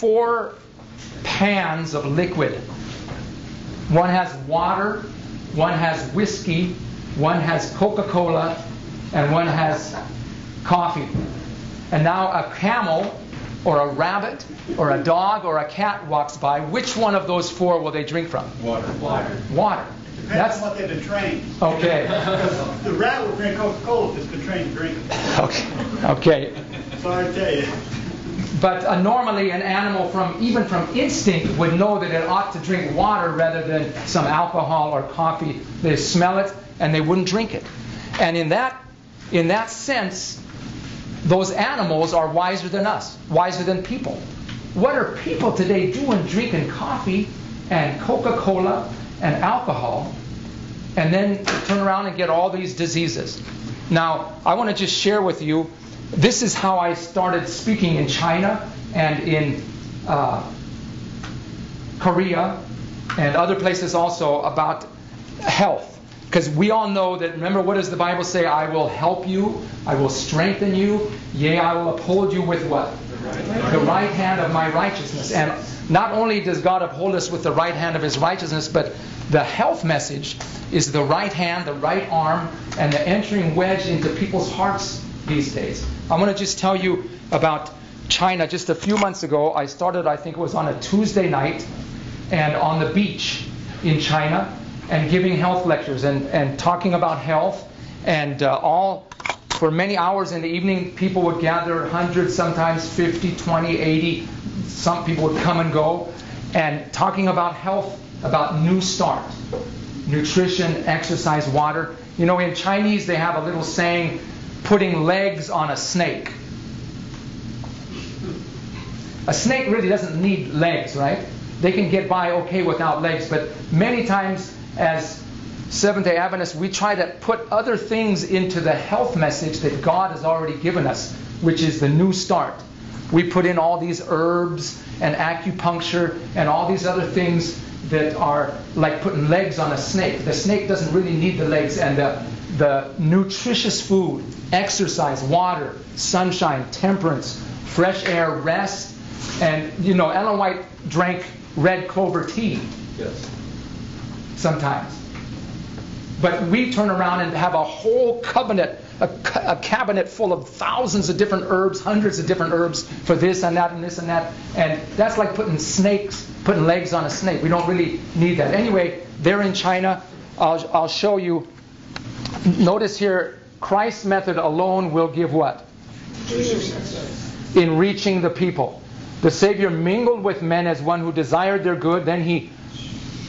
There are four pans of liquid. One has water, one has whiskey, one has Coca Cola, and one has coffee. And now a camel, or a rabbit, or a dog, or a cat walks by. Which one of those four will they drink from? Water. Water. Water. Depends That's on what they've been trained. okay. Because the rat will drink Coca-Cola if it's been trained to drink it. Okay. Okay. Sorry to tell you. But uh, normally, an animal from even from instinct would know that it ought to drink water rather than some alcohol or coffee. They smell it and they wouldn't drink it. And in that, in that sense, those animals are wiser than us, wiser than people. What are people today doing drinking coffee and Coca-Cola and alcohol, and then turn around and get all these diseases? Now, I want to just share with you this is how I started speaking in China and in uh, Korea and other places also about health. Because we all know that, remember, what does the Bible say? I will help you, I will strengthen you, yea, I will uphold you with what? The right hand of my righteousness. And not only does God uphold us with the right hand of his righteousness, but the health message is the right hand, the right arm, and the entering wedge into people's hearts these days. I want to just tell you about China. Just a few months ago, I started, I think it was on a Tuesday night, and on the beach in China, and giving health lectures and, and talking about health. And uh, all for many hours in the evening, people would gather, hundreds, sometimes 50, 20, 80. Some people would come and go, and talking about health, about New Start, nutrition, exercise, water. You know, in Chinese, they have a little saying, putting legs on a snake. A snake really doesn't need legs, right? They can get by okay without legs, but many times as Seventh day Adventists, we try to put other things into the health message that God has already given us, which is the new start. We put in all these herbs and acupuncture and all these other things that are like putting legs on a snake. The snake doesn't really need the legs, and the, the nutritious food, exercise, water, sunshine, temperance, fresh air, rest, and you know, Ellen White drank red clover tea Yes. sometimes. But we turn around and have a whole cabinet, a, a cabinet full of thousands of different herbs, hundreds of different herbs for this and that and this and that. And that's like putting snakes, putting legs on a snake. We don't really need that. Anyway, there in China. I'll, I'll show you. Notice here, Christ's method alone will give what? In reaching the people. The Savior mingled with men as one who desired their good. Then he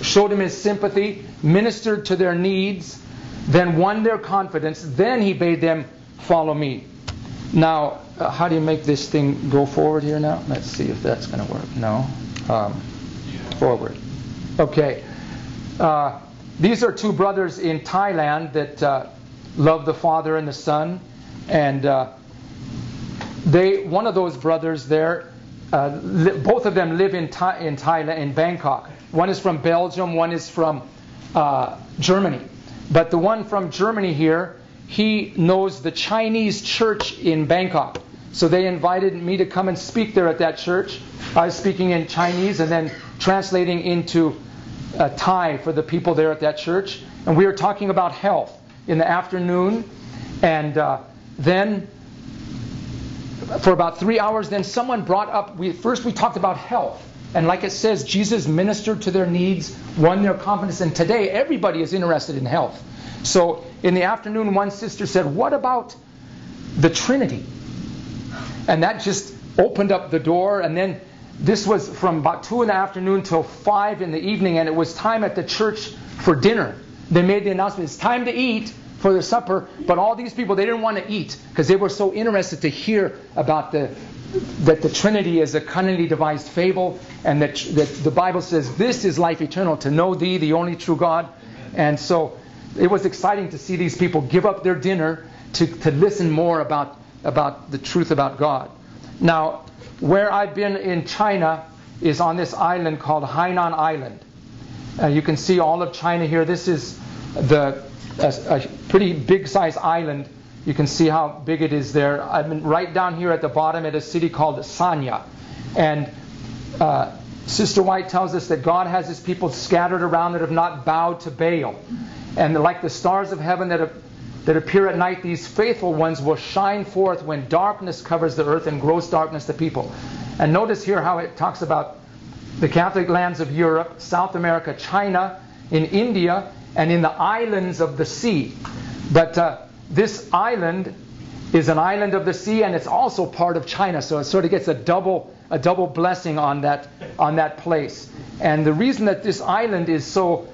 showed him his sympathy, ministered to their needs, then won their confidence. Then he bade them follow me. Now, uh, how do you make this thing go forward here now? Let's see if that's going to work. No. Um, forward. Okay. Uh, these are two brothers in Thailand that uh, love the Father and the Son, and uh, they one of those brothers there, uh, li- both of them live in Thai, in Thailand in Bangkok. One is from Belgium, one is from uh, Germany. But the one from Germany here, he knows the Chinese church in Bangkok. So they invited me to come and speak there at that church. I was speaking in Chinese and then translating into uh, Thai for the people there at that church. And we were talking about health in the afternoon. And uh, then for about three hours, then someone brought up, we, first we talked about health. And like it says, Jesus ministered to their needs, won their confidence. And today, everybody is interested in health. So in the afternoon, one sister said, What about the Trinity? And that just opened up the door. And then this was from about 2 in the afternoon till 5 in the evening. And it was time at the church for dinner. They made the announcement it's time to eat for the supper. But all these people, they didn't want to eat because they were so interested to hear about the that the Trinity is a cunningly devised fable, and that, that the Bible says this is life eternal, to know Thee, the only true God. And so it was exciting to see these people give up their dinner to, to listen more about, about the truth about God. Now, where I've been in China is on this island called Hainan Island. Uh, you can see all of China here. This is the a, a pretty big size island. You can see how big it is there. I've been right down here at the bottom at a city called Sanya. And uh, Sister White tells us that God has his people scattered around that have not bowed to Baal. And like the stars of heaven that, have, that appear at night, these faithful ones will shine forth when darkness covers the earth and gross darkness the people. And notice here how it talks about the Catholic lands of Europe, South America, China, in India, and in the islands of the sea. But uh, this island is an island of the sea, and it's also part of China, so it sort of gets a double a double blessing on that on that place. And the reason that this island is so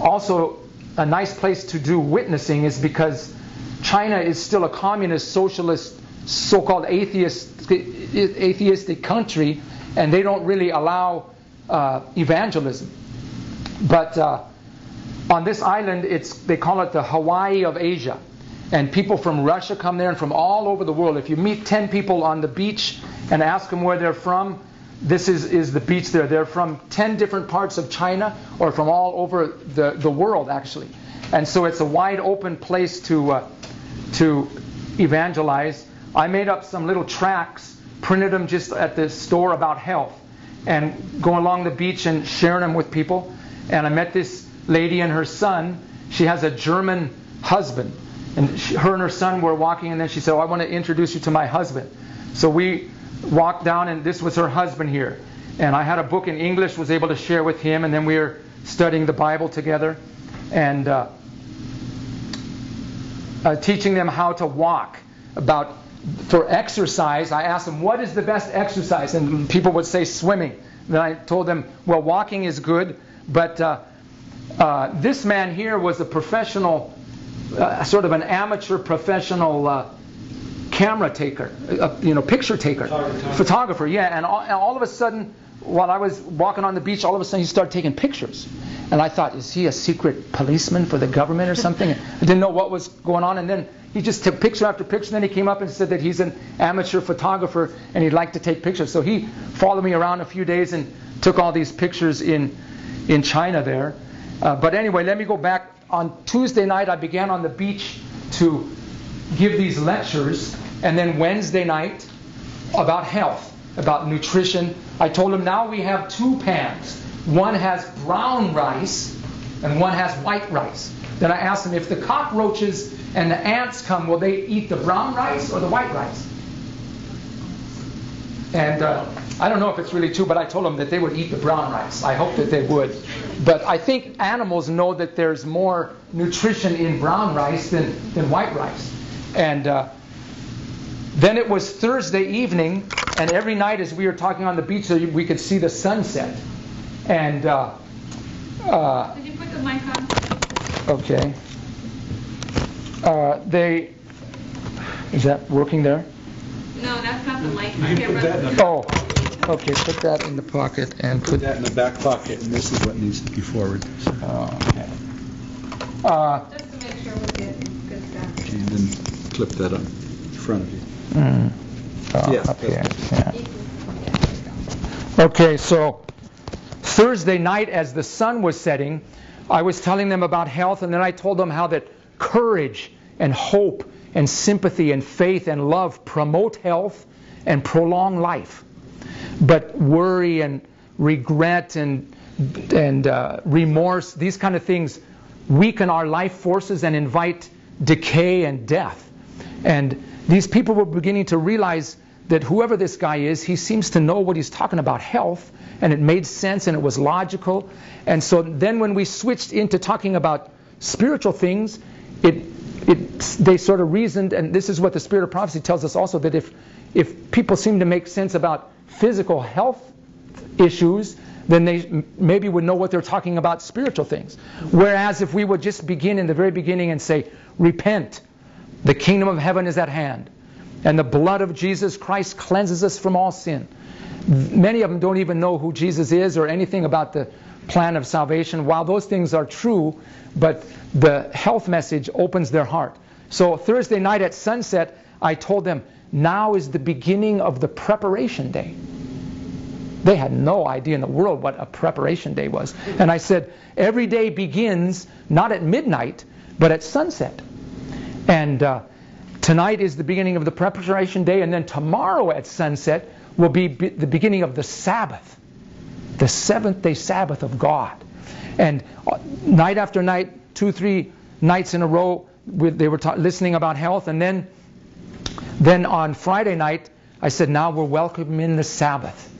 also a nice place to do witnessing is because China is still a communist, socialist, so-called atheist, atheistic country, and they don't really allow uh, evangelism. But uh, on this island, it's they call it the Hawaii of Asia, and people from Russia come there and from all over the world. If you meet 10 people on the beach and ask them where they're from, this is, is the beach there. They're from 10 different parts of China or from all over the, the world, actually. And so it's a wide open place to, uh, to evangelize. I made up some little tracts, printed them just at the store about health, and go along the beach and sharing them with people. And I met this lady and her son. She has a German husband. And she, her and her son were walking, and then she said, oh, I want to introduce you to my husband. So we walked down, and this was her husband here. And I had a book in English, was able to share with him, and then we were studying the Bible together and uh, uh, teaching them how to walk. About for exercise, I asked them, "What is the best exercise?" And people would say swimming. Then I told them, "Well, walking is good, but uh, uh this man here was a professional, uh, sort of an amateur professional." Uh, camera taker, uh, you know, picture taker, photographer. photographer yeah. And all, and all, of a sudden, while I was walking on the beach, all of a sudden he started taking pictures. And I thought, is he a secret policeman for the government or something? I didn't know what was going on. And then he just took picture after picture. And then he came up and said that he's an amateur photographer and he'd like to take pictures. So he followed me around a few days and took all these pictures in in China there. Uh, but anyway, let me go back. On Tuesday night, I began on the beach to give these lectures and then Wednesday night about health, about nutrition. I told him now we have two pans. One has brown rice and one has white rice. Then I asked him if the cockroaches and the ants come, will they eat the brown rice or the white rice? And uh, I don't know if it's really true, but I told them that they would eat the brown rice. I hope that they would. But I think animals know that there's more nutrition in brown rice than, than white rice. And uh, then it was Thursday evening, and every night as we were talking on the beach, we could see the sunset. And uh, uh, did you put the mic on? Okay. Uh, they is that working there? No, that's not the mic. Okay, oh, okay. Put that in the pocket and put, put, that in the back pocket, and this is what needs to be forward. Oh, okay. Uh, Just to make sure we get good stuff. Okay, and then clip that up in front of you. Mm. Oh, yes, up here. Yeah. Okay, so Thursday night, as the sun was setting, I was telling them about health, and then I told them how that courage and hope and sympathy and faith and love promote health and prolong life. But worry and regret and and uh, remorse, these kind of things, weaken our life forces and invite decay and death. And these people were beginning to realize that whoever this guy is, he seems to know what he's talking about health, and it made sense and it was logical. And so then when we switched into talking about spiritual things, it, it, they sort of reasoned, and this is what the spirit of prophecy tells us also, that if, if people seem to make sense about physical health issues, then they maybe would know what they're talking about spiritual things. Whereas if we would just begin in the very beginning and say, repent, the kingdom of heaven is at hand. And the blood of Jesus Christ cleanses us from all sin. Many of them don't even know who Jesus is or anything about the plan of salvation. While those things are true, but the health message opens their heart. So Thursday night at sunset, I told them, now is the beginning of the preparation day. They had no idea in the world what a preparation day was. And I said, every day begins not at midnight, but at sunset. And uh, tonight is the beginning of the preparation day, and then tomorrow at sunset will be, the beginning of the Sabbath. the seventh day Sabbath of God. And uh, night after night, two, three nights in a row, they were ta- listening about health. And then, then on Friday night, I said, now we're welcoming in the Sabbath.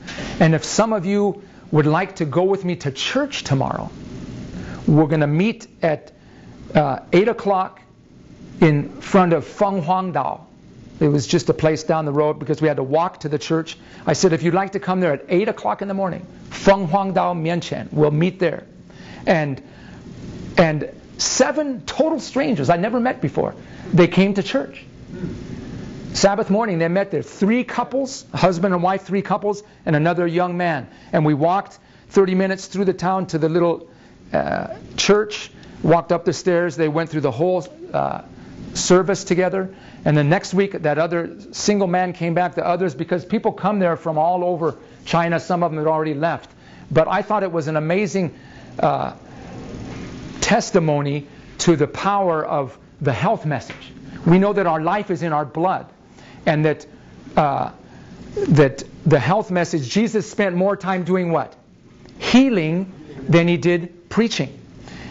And if some of you would like to go with me to church tomorrow, we're going to meet at uh, 8 o'clock in front of Feng Huang Dao. It was just a place down the road because we had to walk to the church. I said, if you'd like to come there at 8 o'clock in the morning, Feng Huang Dao Mianchen, we'll meet there. And, and seven total strangers I never met before, they came to church. Sabbath morning, they met there. Three couples, husband and wife, three couples, and another young man. And we walked 30 minutes through the town to the little uh, church, walked up the stairs. They went through the whole uh, service together. And the next week, that other single man came back, the others, because people come there from all over China. Some of them had already left. But I thought it was an amazing uh, testimony to the power of the health message. We know that our life is in our blood, and that uh, that the health message. Jesus spent more time doing what? Healing than he did preaching.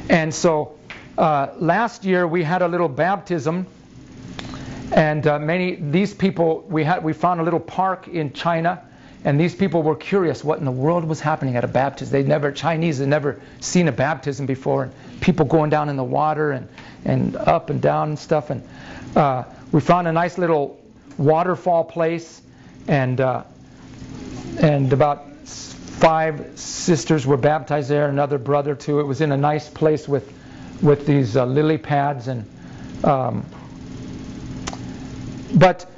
And so uh, last year we had a little baptism, and uh, many these people we had we found a little park in China, and these people were curious what in the world was happening at a baptism. They never Chinese had never seen a baptism before, and people going down in the water and and up and down and stuff. And uh, we found a nice little waterfall place, and uh, and about five sisters were baptized there, another brother too. It was in a nice place with with these uh, lily pads and. Um, but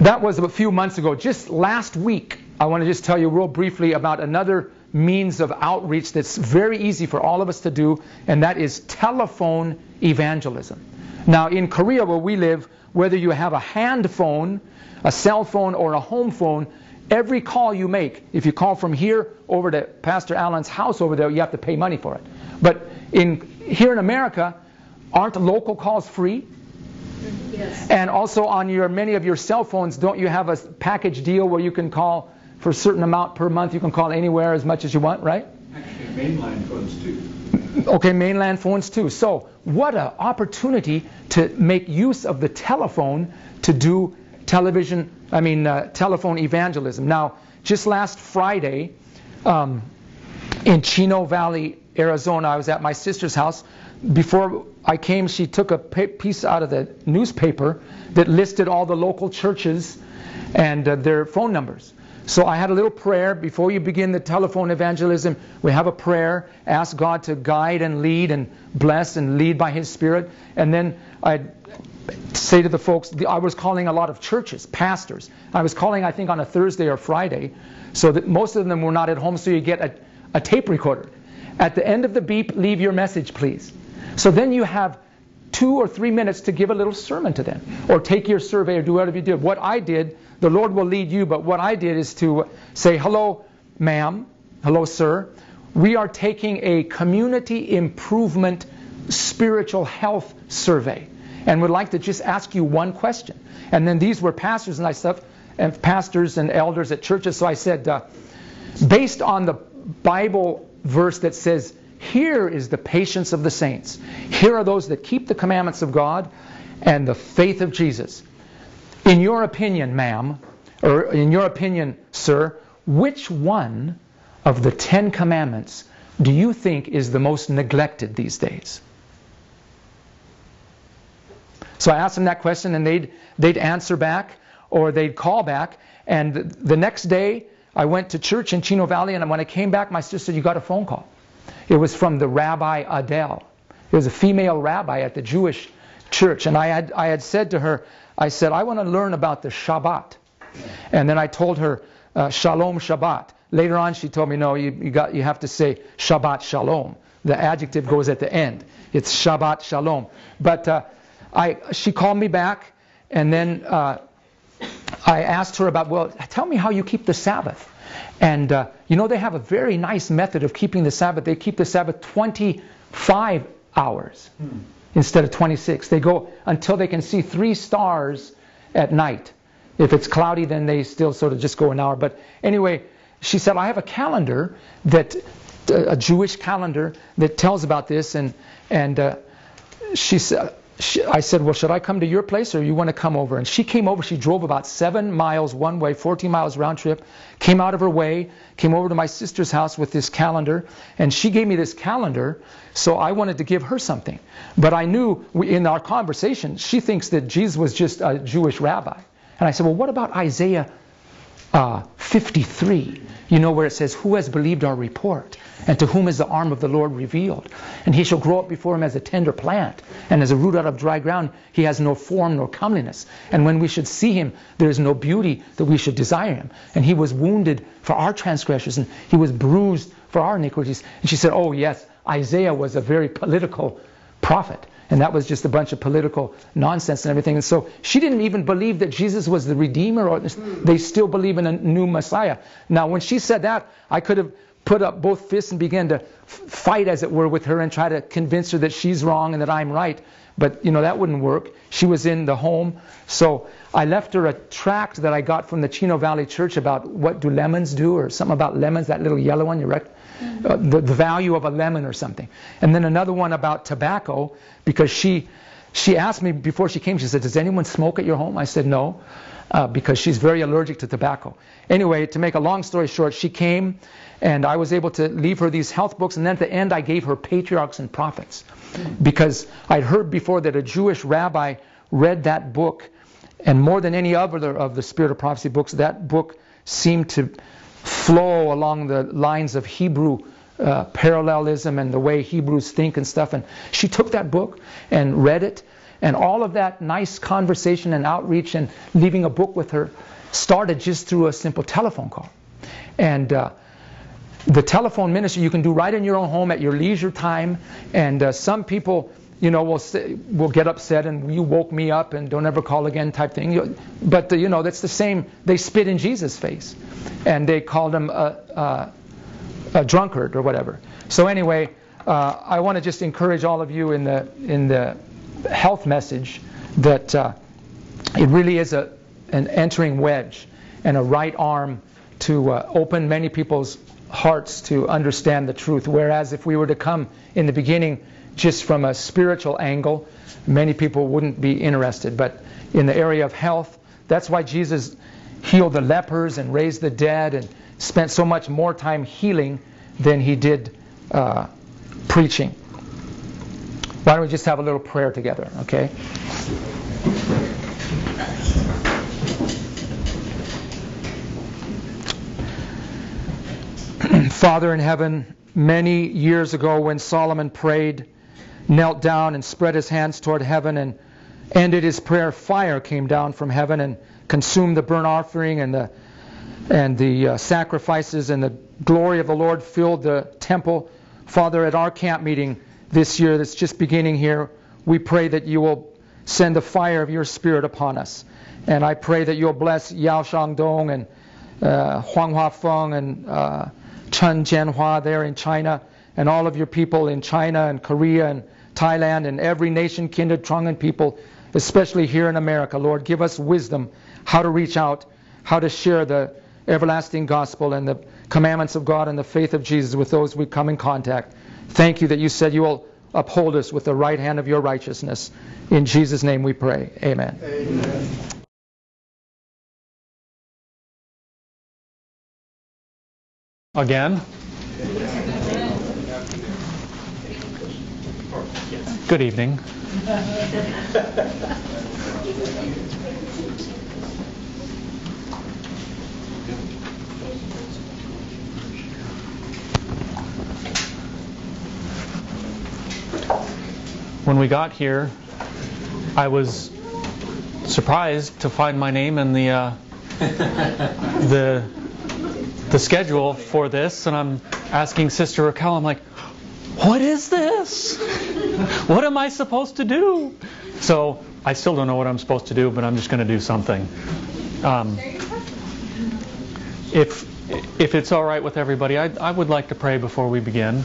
that was a few months ago. Just last week, I want to just tell you real briefly about another means of outreach that's very easy for all of us to do, and that is telephone evangelism. Now, in Korea, where we live, whether you have a hand phone, a cell phone, or a home phone, every call you make, if you call from here over to Pastor Allen's house over there, you have to pay money for it. But in here in America, aren't local calls free? Yes. And also on your many of your cell phones, don't you have a package deal where you can call for a certain amount per month? You can call anywhere as much as you want, right? Actually, mainline phones too. Okay, mainland phones too. So what an opportunity to make use of the telephone to do television, I mean, uh, telephone evangelism. Now, just last Friday, um, in Chino Valley, Arizona, I was at my sister's house. Before I came, she took a piece out of the newspaper that listed all the local churches and uh, their phone numbers. So I had a little prayer before you begin the telephone evangelism. We have a prayer, ask God to guide and lead and bless and lead by His Spirit. And then I'd say to the folks, I was calling a lot of churches, pastors. I was calling, I think, on a Thursday or Friday, so that most of them were not at home, so you get a, a tape recorder. At the end of the beep, leave your message, please. So then you have two or three minutes to give a little sermon to them, or take your survey, or do whatever you did. What I did, the Lord will lead you, but what I did is to say, hello, ma'am, hello, sir. We are taking a community improvement spiritual health survey and would like to just ask you one question. And then these were pastors and I stuff, and pastors and elders at churches. So I said, uh, based on the Bible verse that says, here is the patience of the saints. Here are those that keep the commandments of God and the faith of Jesus. In your opinion, ma'am, or in your opinion, sir, which one of the Ten Commandments do you think is the most neglected these days? So I asked them that question, and they'd they'd answer back, or they'd call back. And the next day, I went to church in Chino Valley, and when I came back, my sister said, "You got a phone call." It was from the Rabbi Adele. It was a female rabbi at the Jewish church, and I had I had said to her, I said, "I want to learn about the Shabbat," and then I told her, uh, "Shalom Shabbat." Later on, she told me, "No, you, you got you have to say Shabbat Shalom." The adjective goes at the end. It's Shabbat Shalom. But uh, I, she called me back, and then uh, I asked her about, well, tell me how you keep the Sabbath. And uh, you know, they have a very nice method of keeping the Sabbath. They keep the Sabbath 25 hours instead of 26. They go until they can see three stars at night. If it's cloudy, then they still sort of just go an hour. But anyway, she said, I have a calendar that, a Jewish calendar that tells about this. And, and uh, she said, she, I said, well, should I come to your place or you want to come over? And she came over. She drove about seven miles one way, 14 miles round trip, came out of her way, came over to my sister's house with this calendar, and she gave me this calendar, so I wanted to give her something. But I knew we, in our conversation, she thinks that Jesus was just a Jewish rabbi. And I said, well, what about Isaiah uh, 53? You know where it says, Who has believed our report? And to whom is the arm of the Lord revealed? And he shall grow up before him as a tender plant, and as a root out of dry ground. He has no form nor comeliness. And when we should see him, there is no beauty that we should desire him. And he was wounded for our transgressions, and he was bruised for our iniquities. And she said, Oh, yes, Isaiah was a very political prophet. And that was just a bunch of political nonsense and everything. And so she didn't even believe that Jesus was the Redeemer, or they still believe in a new Messiah. Now, when she said that, I could have put up both fists and began to fight, as it were, with her and try to convince her that she's wrong and that I'm right. But, you know, that wouldn't work. She was in the home. So I left her a tract that I got from the Chino Valley Church about what do lemons do, or something about lemons, that little yellow one, you reckon? Uh, the, the value of a lemon or something. And then another one about tobacco because she she asked me before she came. She said, "Does anyone smoke at your home?" I said, "No." Uh, because she's very allergic to tobacco. Anyway, to make a long story short, she came and I was able to leave her these health books. And then at the end, I gave her Patriarchs and Prophets because I'd heard before that a Jewish rabbi read that book. And more than any other of the Spirit of Prophecy books, that book seemed to flow along the lines of Hebrew uh, parallelism and the way Hebrews think and stuff. And she took that book and read it. And all of that nice conversation and outreach and leaving a book with her started just through a simple telephone call. And uh, the telephone ministry you can do right in your own home at your leisure time. And uh, some people, you know, will will get upset and you woke me up and don't ever call again type thing. But you know, that's the same. They spit in Jesus' face, and they called him a, a, a drunkard or whatever. So anyway, uh, I want to just encourage all of you in the in the health message that uh, it really is a an entering wedge and a right arm to uh, open many people's hearts to understand the truth. Whereas if we were to come in the beginning just from a spiritual angle, many people wouldn't be interested. But in the area of health, that's why Jesus healed the lepers and raised the dead and spent so much more time healing than he did uh, preaching. Why don't we just have a little prayer together, okay? Father in heaven, many years ago when Solomon prayed, knelt down and spread his hands toward heaven and ended his prayer, fire came down from heaven and consumed the burnt offering and the and the uh, sacrifices and the glory of the Lord filled the temple. Father, at our camp meeting this year that's just beginning here, we pray that you will send the fire of your spirit upon us. And I pray that you'll bless Yao Shangdong and uh, Huang Hua Feng and uh, Chen Jianhua there in China, and all of your people in China and Korea and Thailand and every nation, kindred, tongue, and people, especially here in America. Lord, give us wisdom how to reach out, how to share the everlasting gospel and the commandments of God and the faith of Jesus with those we come in contact. Thank you that you said you will uphold us with the right hand of your righteousness. In Jesus' name we pray. Amen. Amen. Again? Good evening. When we got here, I was surprised to find my name in the uh, the the schedule for this, and I'm asking Sister Raquel, I'm like, what is this? What am I supposed to do? So I still don't know what I'm supposed to do, but I'm just going to do something. Um, if if it's all right with everybody, I, I would like to pray before we begin.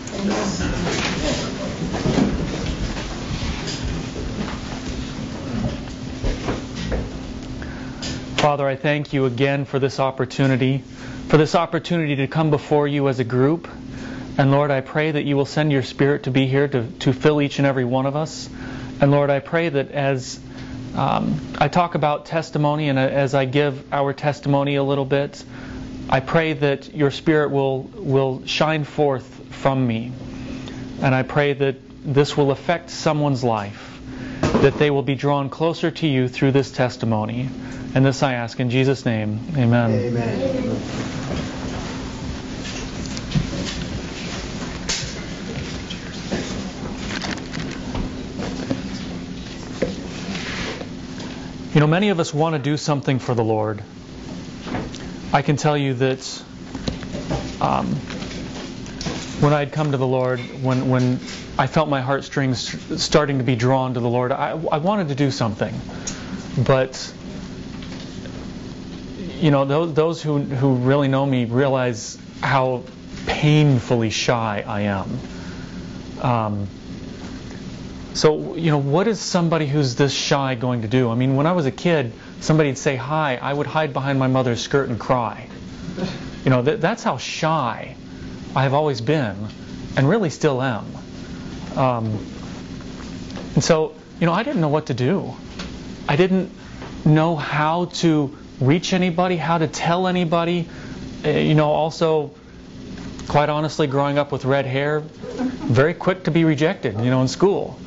Father, I thank you again for this opportunity for this opportunity to come before you as a group. And Lord, I pray that you will send your Spirit to be here to, to fill each and every one of us. And Lord, I pray that as um, I talk about testimony and as I give our testimony a little bit, I pray that your Spirit will, will shine forth from me. And I pray that this will affect someone's life, that they will be drawn closer to you through this testimony. And this I ask in Jesus' name. Amen. Amen. You know, many of us want to do something for the Lord. I can tell you that um, when I had come to the Lord, when, when I felt my heartstrings starting to be drawn to the Lord, I, I wanted to do something. But, you know, those, those who, who really know me realize how painfully shy I am. Um, so, you know, what is somebody who's this shy going to do? I mean, when I was a kid, somebody'd say hi, I would hide behind my mother's skirt and cry. You know, th- that's how shy I have always been, and really still am. Um, and so, you know, I didn't know what to do. I didn't know how to reach anybody, how to tell anybody. Uh, you know, also, quite honestly, growing up with red hair, very quick to be rejected, you know, in school.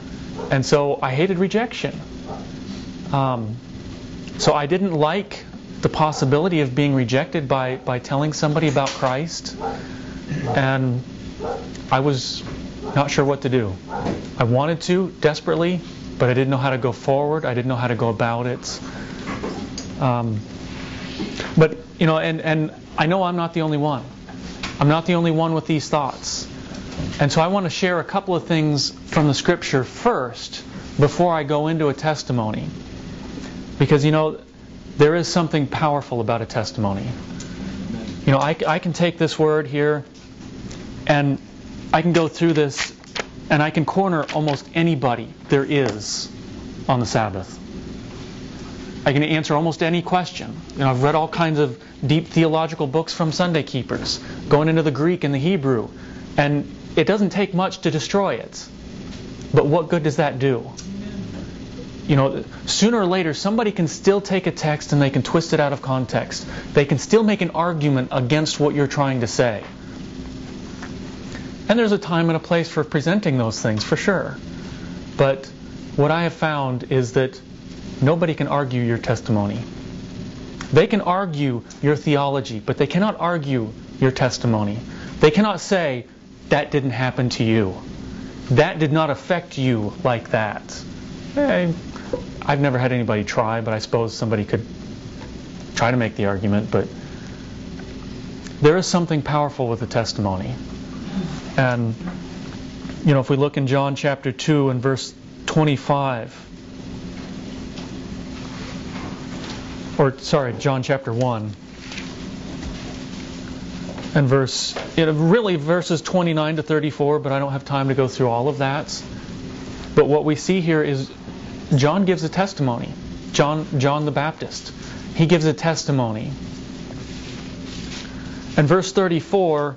And so I hated rejection. Um, so I didn't like the possibility of being rejected by, by telling somebody about Christ. And I was not sure what to do. I wanted to desperately, but I didn't know how to go forward. I didn't know how to go about it. Um, but, you know, and, and I know I'm not the only one. I'm not the only one with these thoughts. And so I want to share a couple of things from the scripture first before I go into a testimony. Because, you know, there is something powerful about a testimony. You know, I, I can take this word here and I can go through this and I can corner almost anybody there is on the Sabbath. I can answer almost any question. You know, I've read all kinds of deep theological books from Sunday keepers, going into the Greek and the Hebrew, and it doesn't take much to destroy it. But what good does that do? You know, sooner or later, somebody can still take a text and they can twist it out of context. They can still make an argument against what you're trying to say. And there's a time and a place for presenting those things, for sure. But what I have found is that nobody can argue your testimony. They can argue your theology, but they cannot argue your testimony. They cannot say, that didn't happen to you. That did not affect you like that. Hey, I've never had anybody try, but I suppose somebody could try to make the argument. But there is something powerful with a testimony. And, you know, if we look in John chapter 2 and verse 25, or sorry, John chapter 1 and verse, know, really verses 29 to 34, but I don't have time to go through all of that. But what we see here is John gives a testimony. John, John the Baptist. He gives a testimony. And verse 34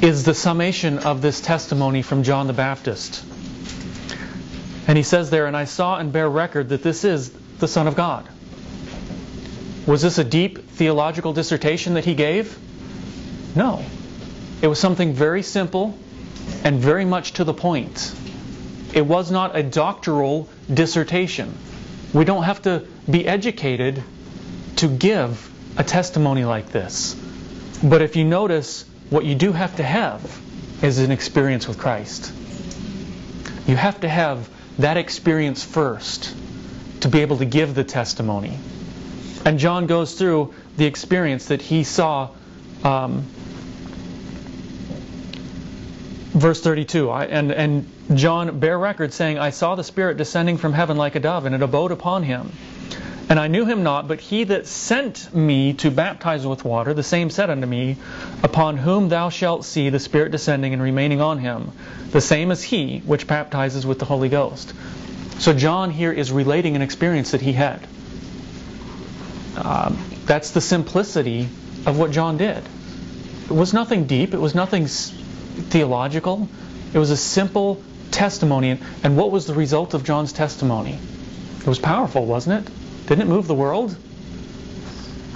is the summation of this testimony from John the Baptist. And he says there, And I saw and bear record that this is the Son of God. Was this a deep theological dissertation that he gave? No. It was something very simple and very much to the point. It was not a doctoral dissertation. We don't have to be educated to give a testimony like this. But if you notice, what you do have to have is an experience with Christ. You have to have that experience first to be able to give the testimony. And John goes through the experience that he saw. Um, verse 32 I, and, and john bear record saying i saw the spirit descending from heaven like a dove and it abode upon him. And i knew him not but he that sent me to baptize with water the same said unto me upon whom thou shalt see the spirit descending and remaining on him the same as he which baptizes with the holy ghost so john here is relating an experience that he had. Um, that's the simplicity of what John did. It was nothing deep, it was nothing theological. It was a simple testimony. And, what was the result of John's testimony? It was powerful, wasn't it? Didn't it move the world?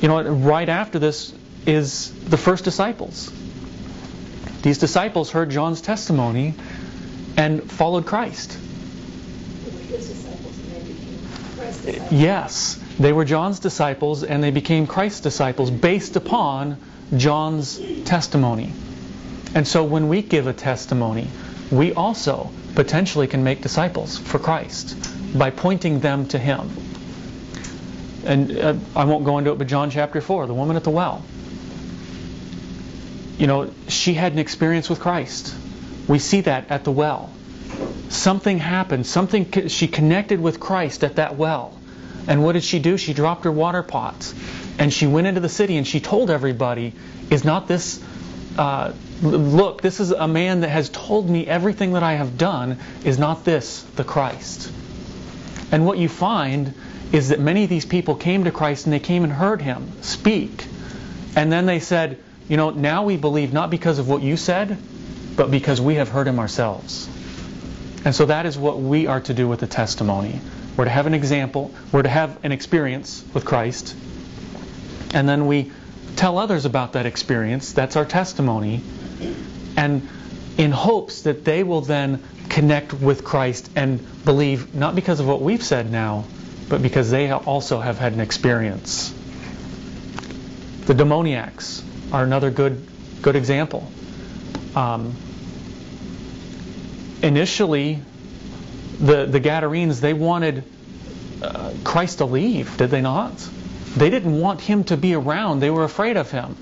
You know, right after this is the first disciples. These disciples heard John's testimony and followed Christ. his disciples and they became Christ's disciples. Yes, they were John's disciples and they became Christ's disciples based upon John's testimony. And so when we give a testimony, we also potentially can make disciples for Christ by pointing them to Him. And uh, I won't go into it, but John chapter 4, the woman at the well. You know, she had an experience with Christ. We see that at the well. Something happened. Something she connected with Christ at that well. And what did she do? She dropped her water pot and she went into the city and she told everybody, "Is not this? Uh, look, this is a man that has told me everything that I have done. Is not this the Christ?" And what you find is that many of these people came to Christ and they came and heard him speak, and then they said, "You know, now we believe not because of what you said, but because we have heard him ourselves." And so that is what we are to do with the testimony. We're to have an example, we're to have an experience with Christ, and then we tell others about that experience. That's our testimony. And in hopes that they will then connect with Christ and believe, not because of what we've said now, but because they also have had an experience. The demoniacs are another good, good example. Um, initially, the, the Gadarenes, they wanted uh, Christ to leave, did they not? They didn't want him to be around. They were afraid of him.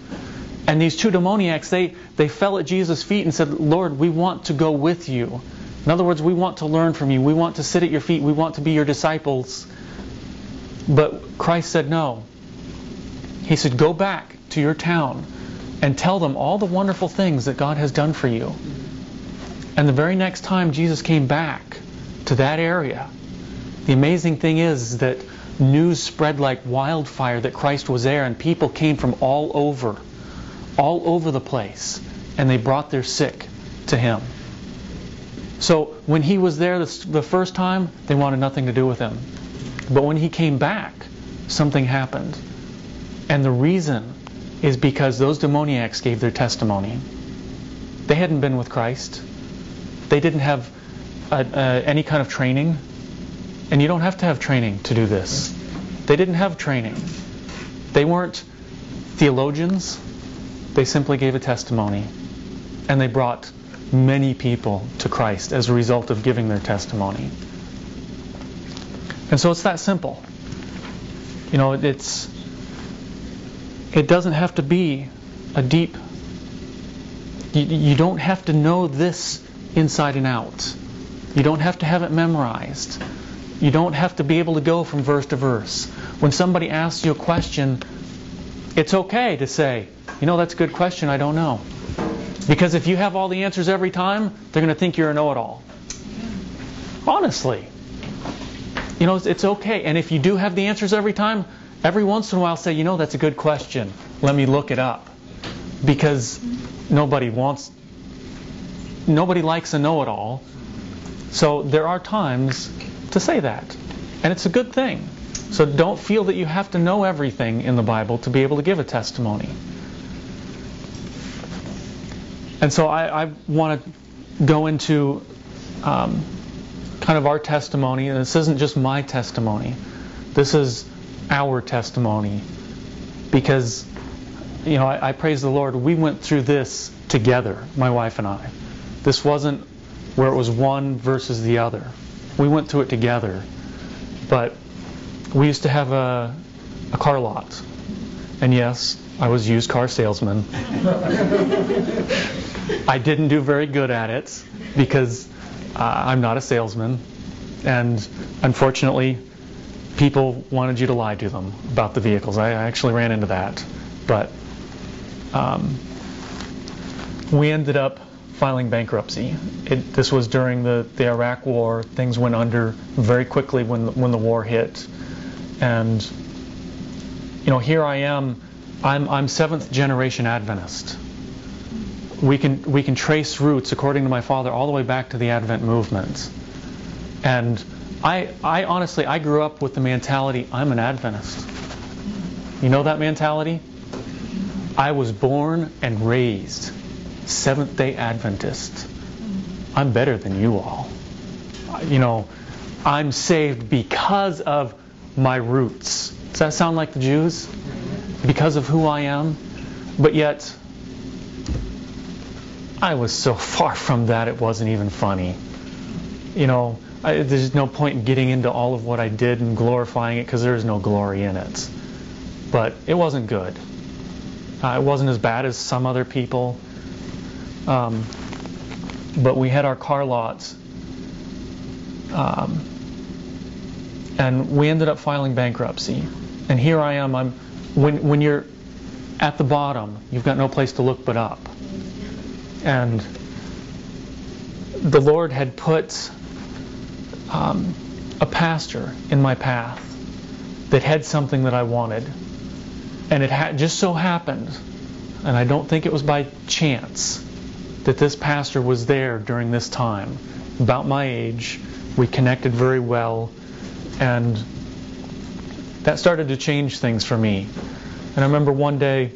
And these two demoniacs, they, they fell at Jesus' feet and said, Lord, we want to go with you. In other words, we want to learn from you. We want to sit at your feet. We want to be your disciples. But Christ said, no. He said, go back to your town and tell them all the wonderful things that God has done for you. And the very next time Jesus came back to that area, the amazing thing is that news spread like wildfire that Christ was there, and people came from all over, all over the place, and they brought their sick to him. So when he was there the, first time, they wanted nothing to do with him. But when he came back, something happened. And the reason is because those demoniacs gave their testimony. They hadn't been with Christ. They didn't have any kind of training. And you don't have to have training to do this. They didn't have training. They weren't theologians. They simply gave a testimony. And they brought many people to Christ as a result of giving their testimony. And so it's that simple. You know, it's it doesn't have to be a deep you, you don't have to know this inside and out. You don't have to have it memorized. You don't have to be able to go from verse to verse. When somebody asks you a question, it's okay to say, you know, that's a good question, I don't know. Because if you have all the answers every time, they're going to think you're a know it all. Honestly. You know, it's okay. And if you do have the answers every time, every once in a while say, you know, that's a good question. Let me look it up. Because nobody wants, nobody likes a know it all. So there are times to say that. And it's a good thing. So don't feel that you have to know everything in the Bible to be able to give a testimony. And so I, I want to go into um, kind of our testimony. And this isn't just my testimony, this is our testimony. Because, you know, I, I praise the Lord, we went through this together, my wife and I. This wasn't where it was one versus the other. We went through it together. But we used to have a, a car lot. And yes, I was used car salesman. I didn't do very good at it because uh, I'm not a salesman. And unfortunately, people wanted you to lie to them about the vehicles. I actually ran into that. But um, we ended up filing bankruptcy. It, this was during the, the Iraq War. Things went under very quickly when the, when the war hit. And, you know, here I am I'm, I'm seventh generation Adventist. We can, we can trace roots, according to my father, all the way back to the Advent movement. And I, I honestly, I grew up with the mentality I'm an Adventist. You know that mentality? I was born and raised Seventh day Adventist. I'm better than you all. You know, I'm saved because of my roots. Does that sound like the Jews? Because of who I am? But yet, I was so far from that it wasn't even funny. You know, I, there's no point in getting into all of what I did and glorifying it because there's no glory in it. But it wasn't good. Uh, it wasn't as bad as some other people. Um, but we had our car lots. Um, and we ended up filing bankruptcy. And here I am. I'm when when you're at the bottom, you've got no place to look but up. And the Lord had put um, a pastor in my path that had something that I wanted, and it just so happened, and I don't think it was by chance, that this pastor was there during this time, about my age. We connected very well, and that started to change things for me. And I remember one day,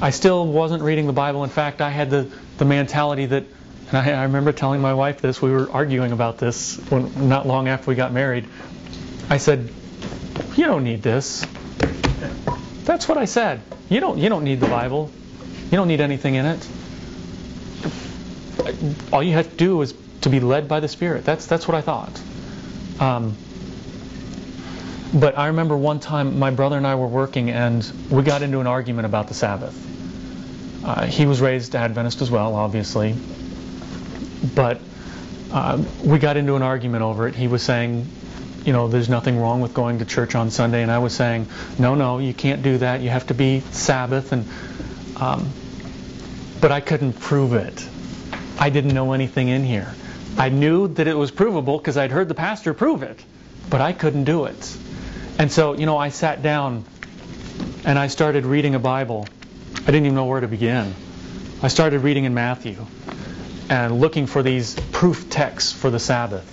I still wasn't reading the Bible. In fact, I had the, the mentality that, and I, I remember telling my wife this, we were arguing about this when, not long after we got married. I said, You don't need this. That's what I said. You don't, you don't need the Bible. You don't need anything in it. All you have to do is to be led by the Spirit. That's, that's what I thought. Um, but I remember one time my brother and I were working and we got into an argument about the Sabbath. Uh, he was raised Adventist as well, obviously. But uh, we got into an argument over it. He was saying, you know, there's nothing wrong with going to church on Sunday. And I was saying, no, no, you can't do that. You have to be Sabbath. And um, But I couldn't prove it. I didn't know anything in here. I knew that it was provable because I'd heard the pastor prove it, but I couldn't do it. And so, you know, I sat down and I started reading a Bible. I didn't even know where to begin. I started reading in Matthew and looking for these proof texts for the Sabbath.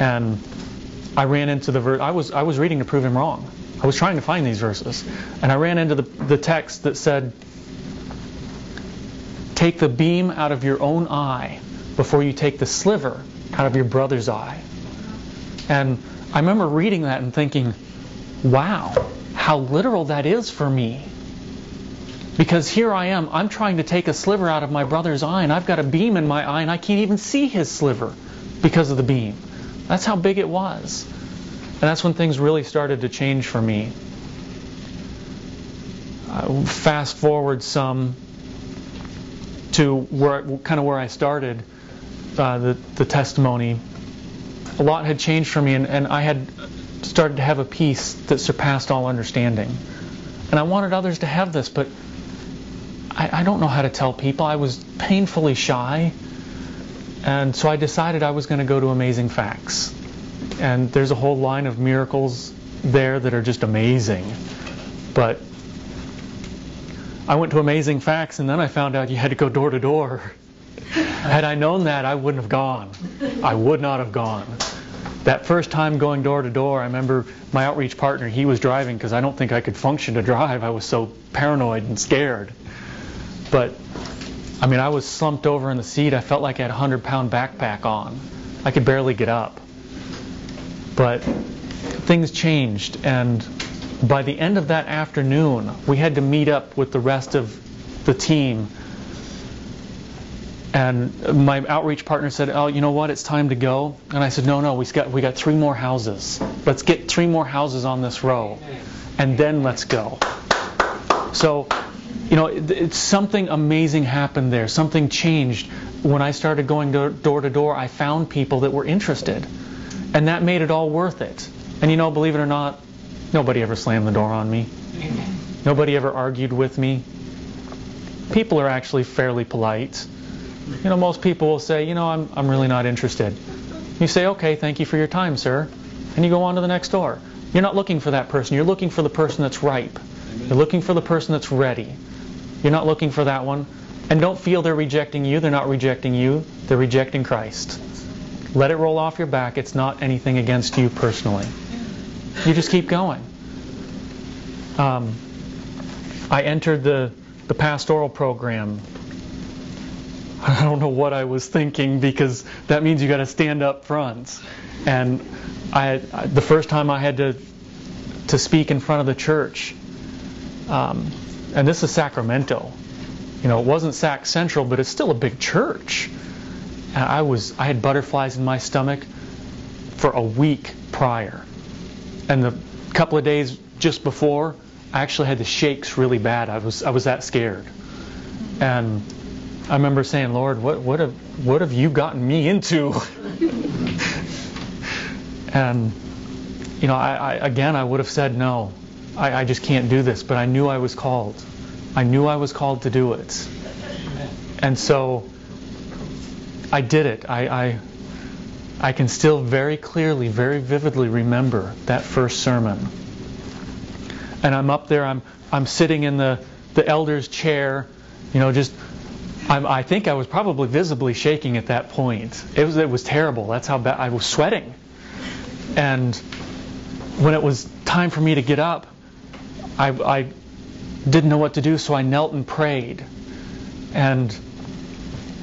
And I ran into the verse. I was I was reading to prove him wrong. I was trying to find these verses, and I ran into the the text that said, "Take the beam out of your own eye before you take the sliver out of your brother's eye." And I remember reading that and thinking, "Wow, how literal that is for me." Because here I am, I'm trying to take a sliver out of my brother's eye, and I've got a beam in my eye, and I can't even see his sliver because of the beam. That's how big it was. And that's when things really started to change for me. Uh, fast forward some to where kind of where I started uh, the the testimony. A lot had changed for me, and, and I had started to have a peace that surpassed all understanding. And I wanted others to have this, but I, I don't know how to tell people. I was painfully shy. And so I decided I was going to go to Amazing Facts. And there's a whole line of miracles there that are just amazing. But I went to Amazing Facts and then I found out you had to go door to door. Had I known that, I wouldn't have gone. I would not have gone. That first time going door to door, I remember my outreach partner, he was driving because I don't think I could function to drive. I was so paranoid and scared. But I mean, I was slumped over in the seat. I felt like I had a 100 pound backpack on. I could barely get up. But things changed, and by the end of that afternoon, we had to meet up with the rest of the team. And my outreach partner said, "Oh, you know what? It's time to go." And I said, "No, no, we got we got three more houses. Let's get three more houses on this row, and then let's go." So you know, it, it's something amazing happened there. Something changed when I started going door to door. I found people that were interested, and that made it all worth it. And you know, believe it or not, nobody ever slammed the door on me. Nobody ever argued with me. People are actually fairly polite. You know, most people will say, you know, I'm, I'm really not interested. You say, okay, thank you for your time, sir. And you go on to the next door. You're not looking for that person. You're looking for the person that's ripe You're looking for the person that's ready. You're not looking for that one. And don't feel they're rejecting you. They're not rejecting you. They're rejecting Christ. Let it roll off your back. It's not anything against you personally. You just keep going. Um, I entered the, the pastoral program. I don't know what I was thinking because that means you got to stand up front. And I, the first time I had to to speak in front of the church, um, and this is Sacramento. You know, it wasn't Sac Central, but it's still a big church. And I was I had butterflies in my stomach for a week prior, and the couple of days just before, I actually had the shakes really bad. I was I was that scared, and I remember saying, "Lord, what what have what have you gotten me into?" and you know, I, I, again, I would have said no. I, I just can't do this. But I knew I was called. I knew I was called to do it. And so I did it. I, I, I can still very clearly, very vividly remember that first sermon. And I'm up there. I'm I'm sitting in the the elder's chair. You know, just I'm, I think I was probably visibly shaking at that point. It was it was terrible. That's how bad I was sweating. And when it was time for me to get up, I, I didn't know what to do, so I knelt and prayed. And,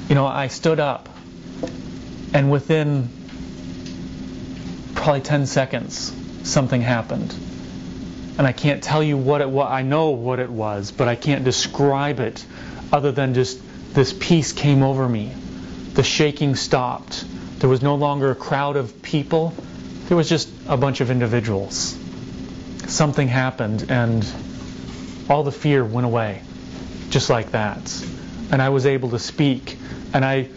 you know, I stood up. And within probably 10 seconds, something happened. And I can't tell you what it was. I know what it was, but I can't describe it other than just this peace came over me. The shaking stopped. There was no longer a crowd of people. There was just a bunch of individuals. Something happened, and all the fear went away, just like that. And I was able to speak, and I,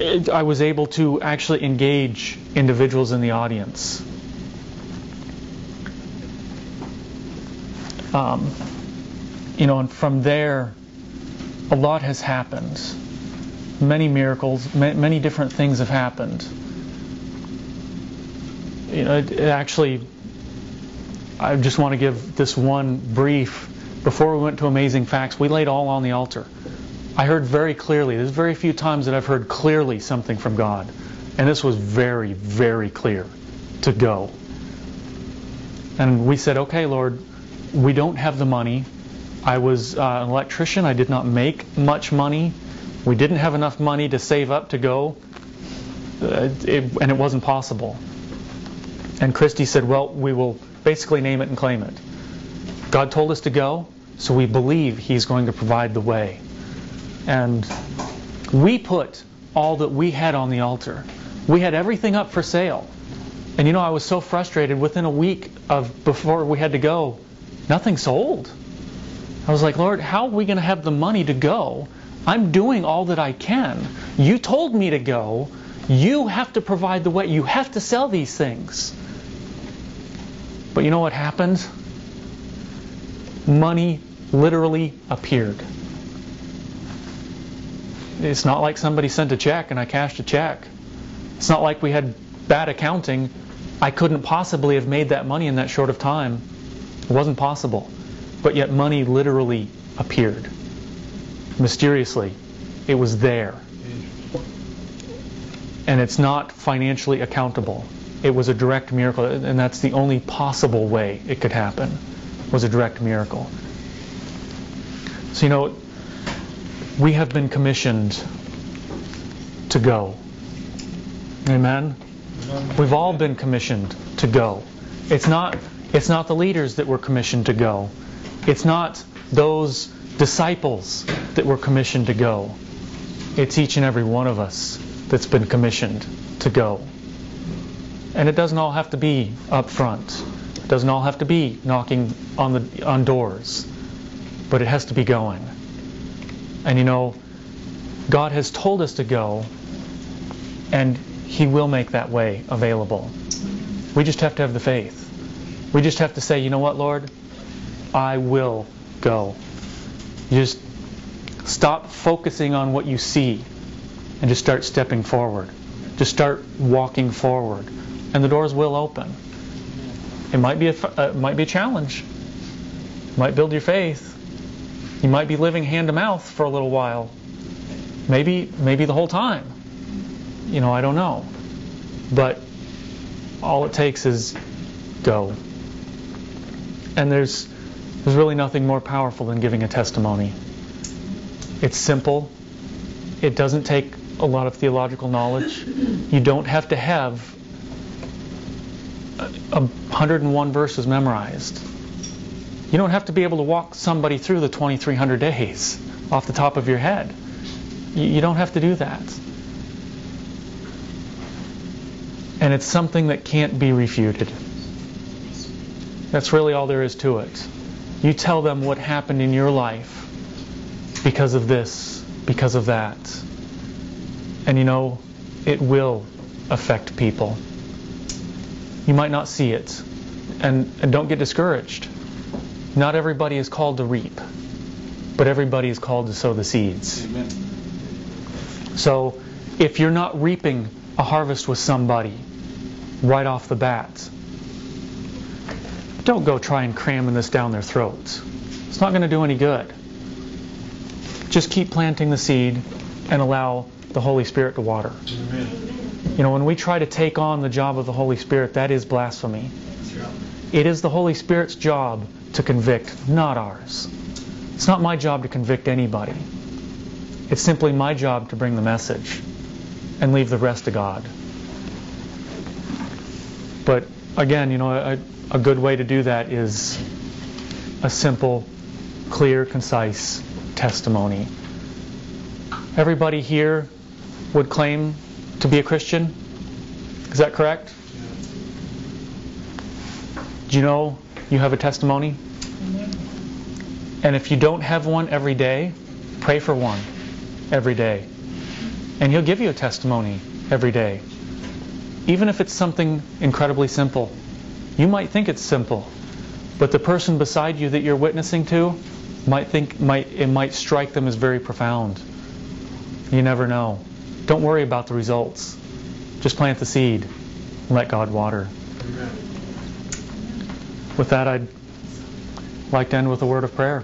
I was able to actually engage individuals in the audience. Um, you know, and from there, a lot has happened. Many miracles, many different things have happened you know, it, it actually, I just want to give this one brief. Before we went to Amazing Facts, we laid all on the altar. I heard very clearly, there's very few times that I've heard clearly something from God. And this was very, very clear to go. And we said, okay, Lord, we don't have the money. I was uh, an electrician. I did not make much money. We didn't have enough money to save up to go. Uh, it, and it wasn't possible. And Christy said, well, we will basically name it and claim it. God told us to go, so we believe He's going to provide the way. And we put all that we had on the altar. We had everything up for sale. And you know, I was so frustrated within a week of before we had to go, nothing sold. I was like, Lord, how are we going to have the money to go? I'm doing all that I can. You told me to go. You have to provide the way. You have to sell these things. But you know what happened? Money literally appeared. It's not like somebody sent a check and I cashed a check. It's not like we had bad accounting. I couldn't possibly have made that money in that short of time. It wasn't possible. But yet money literally appeared. Mysteriously. It was there. And it's not financially accountable it was a direct miracle, and that's the only possible way it could happen, was a direct miracle. So, you know, we have been commissioned to go. Amen? We've all been commissioned to go. It's not, it's not the leaders that were commissioned to go. It's not those disciples that were commissioned to go. It's each and every one of us that's been commissioned to go. And it doesn't all have to be up front. It doesn't all have to be knocking on the on doors. But it has to be going. And you know, God has told us to go, and He will make that way available. We just have to have the faith. We just have to say, you know what, Lord? I will go. You just stop focusing on what you see and just start stepping forward. Just start walking forward and the doors will open. It might be a, might be a challenge. might build your faith. You might be living hand to mouth for a little while. Maybe maybe the whole time. You know, I don't know. But all it takes is go. And there's there's really nothing more powerful than giving a testimony. It's simple. It doesn't take a lot of theological knowledge. You don't have to have a 101 verses memorized. You don't have to be able to walk somebody through the 2300 days off the top of your head. You, don't have to do that. And it's something that can't be refuted. That's really all there is to it. You tell them what happened in your life because of this, because of that. And you know, it will affect people. You might not see it. And, and don't get discouraged. Not everybody is called to reap, but everybody is called to sow the seeds. Amen. So if you're not reaping a harvest with somebody right off the bat, don't go try and cramming this down their throats. It's not going to do any good. Just keep planting the seed and allow the Holy Spirit to water. Amen. You know, when we try to take on the job of the Holy Spirit, that is blasphemy. It is the Holy Spirit's job to convict, not ours. It's not my job to convict anybody. It's simply my job to bring the message and leave the rest to God. But again, you know, a, a good way to do that is a simple, clear, concise testimony. Everybody here would claim to be a Christian? Is that correct? You know you have a testimony? And if you don't have one every day, pray for one every day. And He'll give you a testimony every day. Even if it's something incredibly simple. You might think it's simple, but the person beside you that you're witnessing to might think might it might strike them as very profound. You never know. Don't worry about the results. Just plant the seed and let God water. With that, I'd like to end with a word of prayer.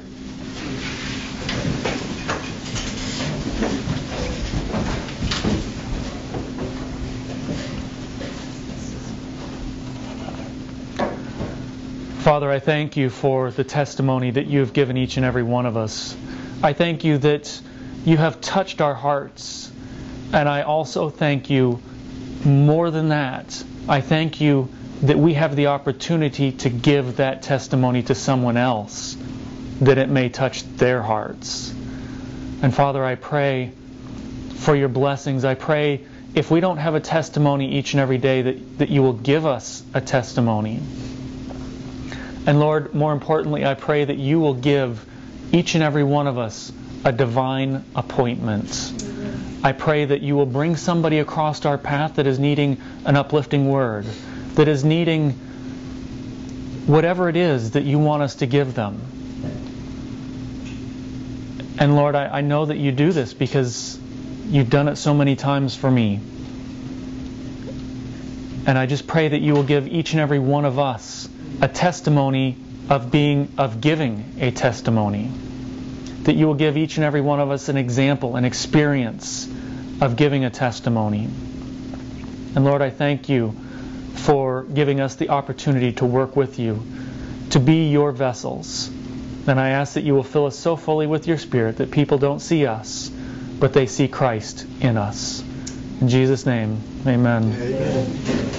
Father, I thank you for the testimony that you have given each and every one of us. I thank you that you have touched our hearts. And I also thank you more than that. I thank you that we have the opportunity to give that testimony to someone else, that it may touch their hearts. And Father, I pray for your blessings. I pray if we don't have a testimony each and every day, that, that you will give us a testimony. And Lord, more importantly, I pray that you will give each and every one of us a divine appointment. I pray that you will bring somebody across our path that is needing an uplifting word, that is needing whatever it is that you want us to give them. And Lord, I, I know that you do this because you've done it so many times for me. And I just pray that you will give each and every one of us a testimony of being of giving a testimony that you will give each and every one of us an example an experience of giving a testimony and lord i thank you for giving us the opportunity to work with you to be your vessels and i ask that you will fill us so fully with your spirit that people don't see us but they see christ in us in jesus name amen. amen.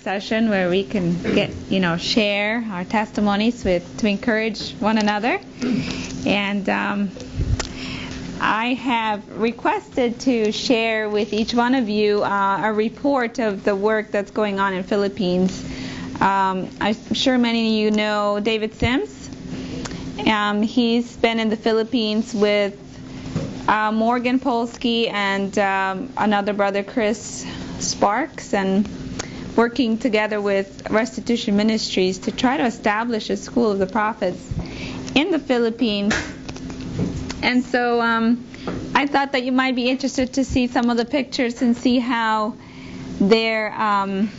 session where we can get you know share our testimonies with to encourage one another and um, I have requested to share with each one of you uh, a report of the work that's going on in Philippines. Um, I'm sure many of you know David Sims. Um, he's been in the Philippines with uh, Morgan Polsky and um, another brother, Chris Sparks, and working together with Restitution Ministries to try to establish a school of the prophets in the Philippines. And so um, I thought that you might be interested to see some of the pictures and see how they're. Um,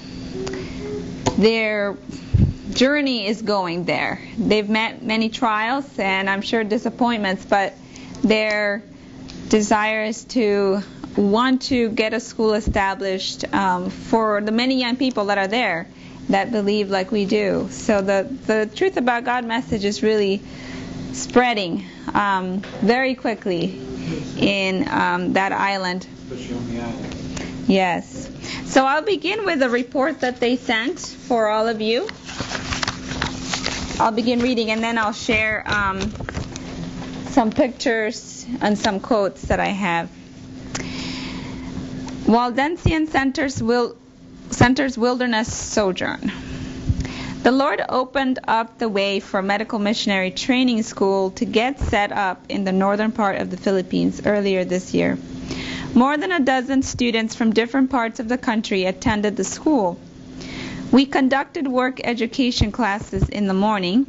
their journey is going there. They've met many trials and I'm sure disappointments, but their desire is to want to get a school established um, for the many young people that are there that believe like we do. So the, the truth about God message is really spreading um, very quickly in um, that island. Yes. So I'll begin with a report that they sent for all of you. I'll begin reading and then I'll share um, some pictures and some quotes that I have. Waldensian Center's, Wil- Center's Wilderness Sojourn. The Lord opened up the way for medical missionary training school to get set up in the northern part of the Philippines earlier this year. More than a dozen students from different parts of the country attended the school. We conducted work education classes in the morning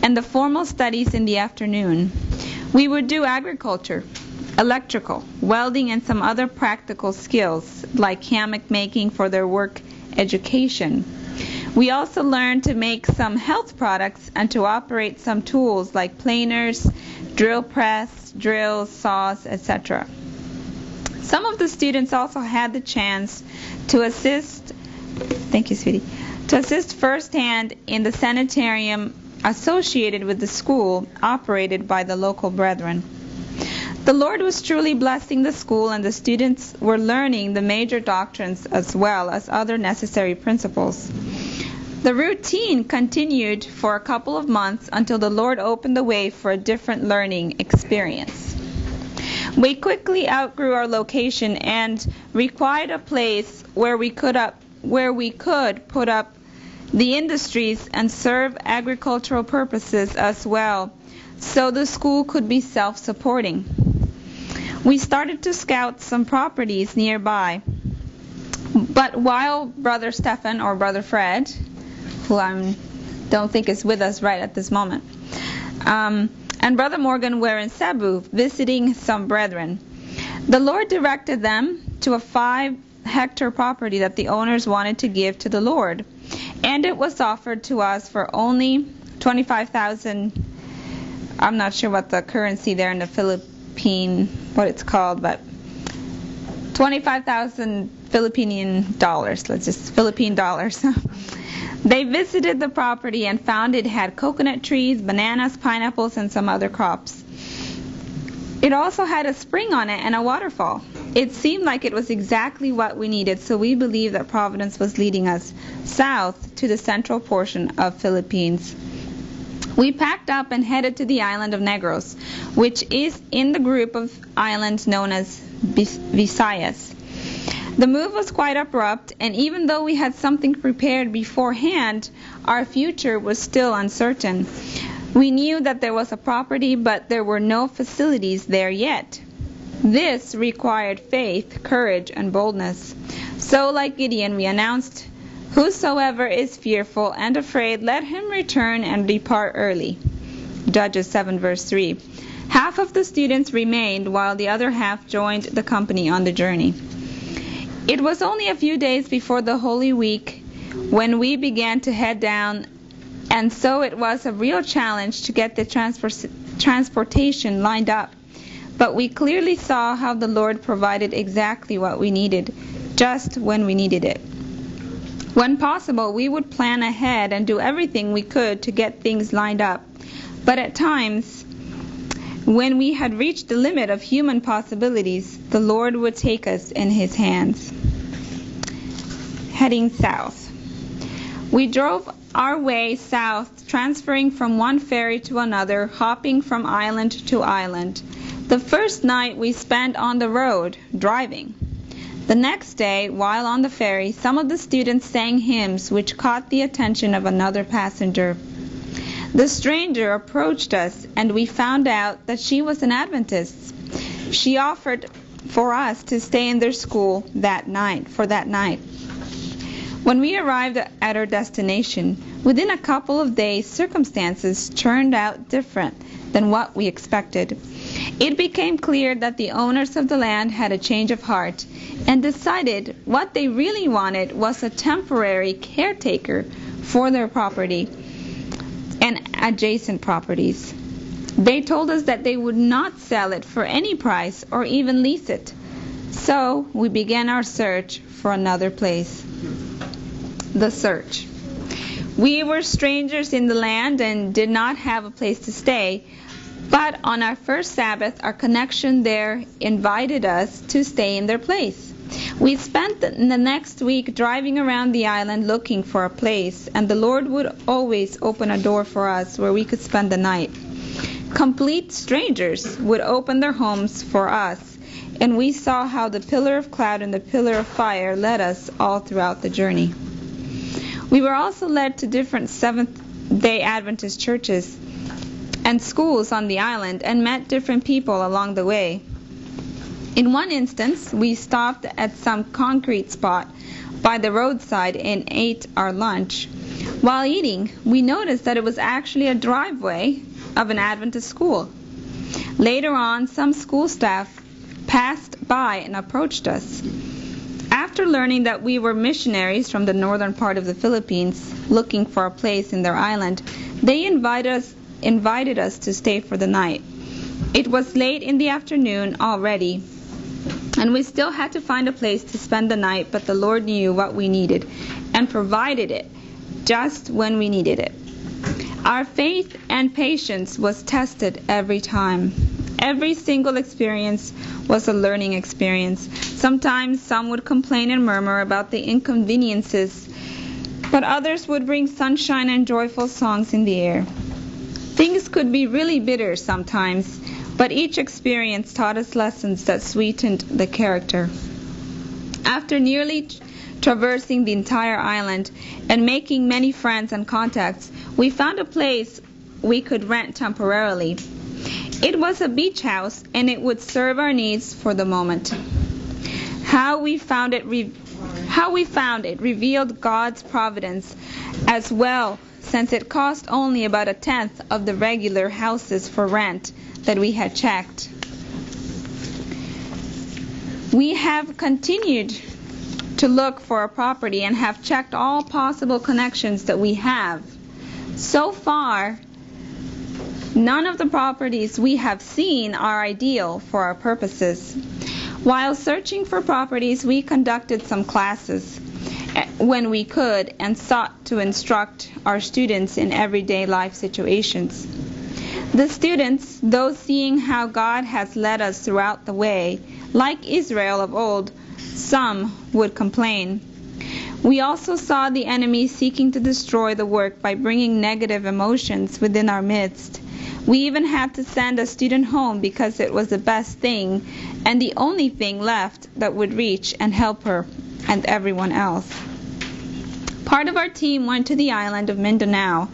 and the formal studies in the afternoon. We would do agriculture, electrical, welding, and some other practical skills like hammock making for their work education. We also learned to make some health products and to operate some tools like planers, drill press, drills, saws, etc. Some of the students also had the chance to assist, thank you, sweetie, to assist firsthand in the sanitarium associated with the school operated by the local brethren. The Lord was truly blessing the school, and the students were learning the major doctrines as well as other necessary principles. The routine continued for a couple of months until the Lord opened the way for a different learning experience. We quickly outgrew our location and required a place where we could up where we could put up the industries and serve agricultural purposes as well, so the school could be self-supporting. We started to scout some properties nearby. But while Brother Stefan or Brother Fred, who I don't think is with us right at this moment, um, and Brother Morgan were in Cebu visiting some brethren. The Lord directed them to a five hectare property that the owners wanted to give to the Lord, and it was offered to us for only 25,000. I'm not sure what the currency there in the Philippine, what it's called, but 25,000 Philippine dollars. Let's just Philippine dollars. They visited the property and found it had coconut trees, bananas, pineapples, and some other crops. It also had a spring on it and a waterfall. It seemed like it was exactly what we needed, so we believed that Providence was leading us south to the central portion of Philippines. We packed up and headed to the island of Negros, which is in the group of islands known as Visayas. The move was quite abrupt, and even though we had something prepared beforehand, our future was still uncertain. We knew that there was a property, but there were no facilities there yet. This required faith, courage, and boldness. So, like Gideon, we announced, Whosoever is fearful and afraid, let him return and depart early. Judges 7, verse 3. Half of the students remained, while the other half joined the company on the journey. It was only a few days before the Holy Week when we began to head down, and so it was a real challenge to get the transport- transportation lined up. But we clearly saw how the Lord provided exactly what we needed, just when we needed it. When possible, we would plan ahead and do everything we could to get things lined up. But at times, when we had reached the limit of human possibilities, the Lord would take us in His hands heading south. We drove our way south, transferring from one ferry to another, hopping from island to island. The first night we spent on the road, driving. The next day, while on the ferry, some of the students sang hymns which caught the attention of another passenger. The stranger approached us, and we found out that she was an Adventist. She offered for us to stay in their school that night, for that night. When we arrived at our destination, within a couple of days, circumstances turned out different than what we expected. It became clear that the owners of the land had a change of heart and decided what they really wanted was a temporary caretaker for their property and adjacent properties. They told us that they would not sell it for any price or even lease it. So we began our search for another place. The search. We were strangers in the land and did not have a place to stay, but on our first Sabbath, our connection there invited us to stay in their place. We spent the next week driving around the island looking for a place, and the Lord would always open a door for us where we could spend the night. Complete strangers would open their homes for us, and we saw how the pillar of cloud and the pillar of fire led us all throughout the journey. We were also led to different Seventh day Adventist churches and schools on the island and met different people along the way. In one instance, we stopped at some concrete spot by the roadside and ate our lunch. While eating, we noticed that it was actually a driveway of an Adventist school. Later on, some school staff passed by and approached us. After learning that we were missionaries from the northern part of the Philippines looking for a place in their island, they invited us, invited us to stay for the night. It was late in the afternoon already, and we still had to find a place to spend the night, but the Lord knew what we needed and provided it just when we needed it. Our faith and patience was tested every time. Every single experience was a learning experience. Sometimes some would complain and murmur about the inconveniences, but others would bring sunshine and joyful songs in the air. Things could be really bitter sometimes, but each experience taught us lessons that sweetened the character. After nearly traversing the entire island and making many friends and contacts, we found a place we could rent temporarily. It was a beach house and it would serve our needs for the moment. How we found it re- how we found it revealed God's providence as well since it cost only about a tenth of the regular houses for rent that we had checked. We have continued to look for a property and have checked all possible connections that we have. So far, none of the properties we have seen are ideal for our purposes. While searching for properties, we conducted some classes when we could and sought to instruct our students in everyday life situations. The students, though seeing how God has led us throughout the way, like Israel of old, some would complain. We also saw the enemy seeking to destroy the work by bringing negative emotions within our midst. We even had to send a student home because it was the best thing and the only thing left that would reach and help her and everyone else. Part of our team went to the island of Mindanao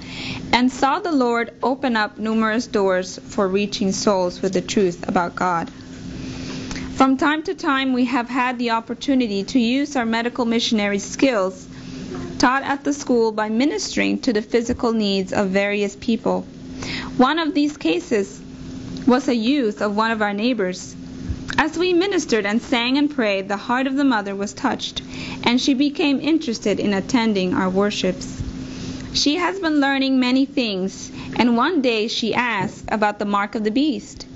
and saw the Lord open up numerous doors for reaching souls with the truth about God. From time to time, we have had the opportunity to use our medical missionary skills taught at the school by ministering to the physical needs of various people. One of these cases was a youth of one of our neighbors. As we ministered and sang and prayed, the heart of the mother was touched, and she became interested in attending our worships. She has been learning many things, and one day she asked about the mark of the beast.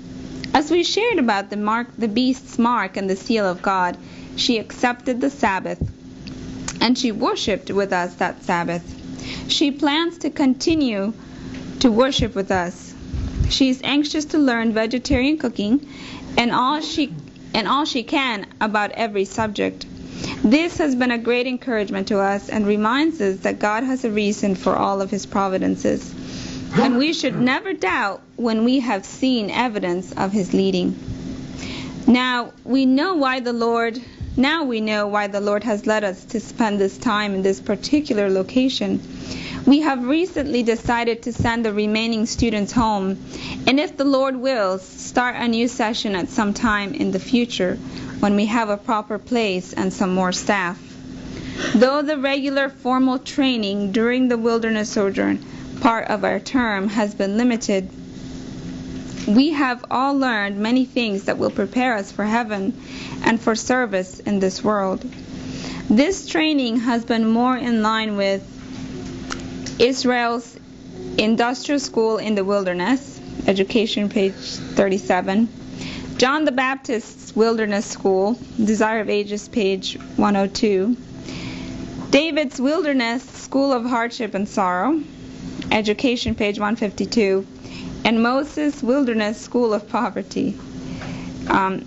As we shared about the mark, the beast's mark and the seal of God, she accepted the Sabbath, and she worshipped with us that Sabbath. She plans to continue to worship with us. She is anxious to learn vegetarian cooking and all she and all she can about every subject. This has been a great encouragement to us and reminds us that God has a reason for all of his providences. And we should never doubt when we have seen evidence of his leading. Now we know why the Lord now we know why the Lord has led us to spend this time in this particular location. We have recently decided to send the remaining students home, and if the Lord wills, start a new session at some time in the future when we have a proper place and some more staff. Though the regular formal training during the wilderness sojourn part of our term has been limited, we have all learned many things that will prepare us for heaven and for service in this world. This training has been more in line with Israel's industrial school in the wilderness, education page 37. John the Baptist's wilderness school, Desire of Ages page 102. David's wilderness school of hardship and sorrow, education page 152. And Moses' wilderness school of poverty. Um,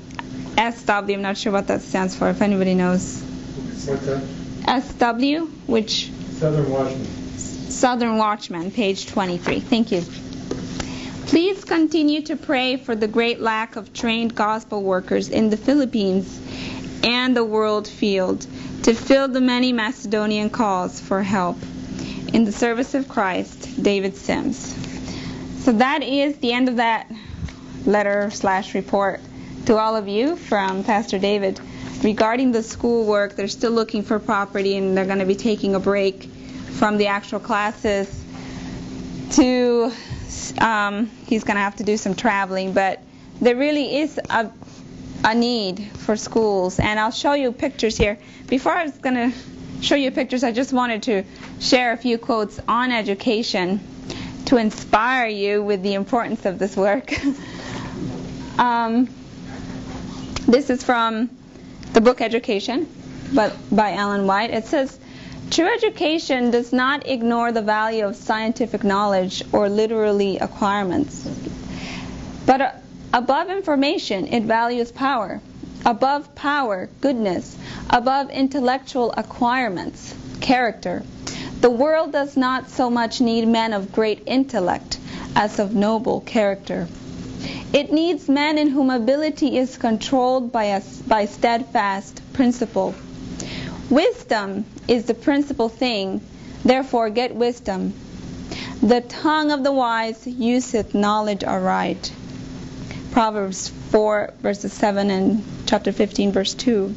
SW, I'm not sure what that stands for, if anybody knows. What's that? SW, which Southern Washington. Southern Watchman, page 23. Thank you. Please continue to pray for the great lack of trained gospel workers in the Philippines and the world field to fill the many Macedonian calls for help. In the service of Christ, David Sims. So that is the end of that letter slash report to all of you from Pastor David regarding the schoolwork. They're still looking for property and they're going to be taking a break from the actual classes to um, he's going to have to do some traveling but there really is a, a need for schools. And i'll show you pictures here. Before i was going to show you pictures i just wanted to share a few quotes on education to inspire you with the importance of this work. Um, this is from the book education but by ellen white. It says True education does not ignore the value of scientific knowledge or literary acquirements. But uh, above information, it values power. Above power, goodness. Above intellectual acquirements, character. The world does not so much need men of great intellect as of noble character. It needs men in whom ability is controlled by, a, by steadfast principle. Wisdom is the principal thing, therefore get wisdom. The tongue of the wise useth knowledge aright. Proverbs 4 verses 7 and chapter 15 verse 2.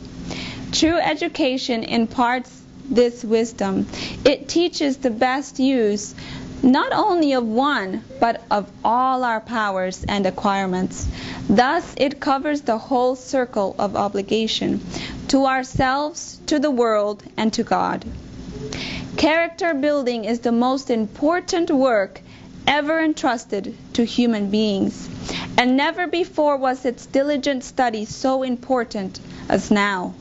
True education imparts this wisdom. It teaches the best use not only of one, but of all our powers and acquirements. Thus, it covers the whole circle of obligation to ourselves, to the world, and to God. Character building is the most important work ever entrusted to human beings, and never before was its diligent study so important as now.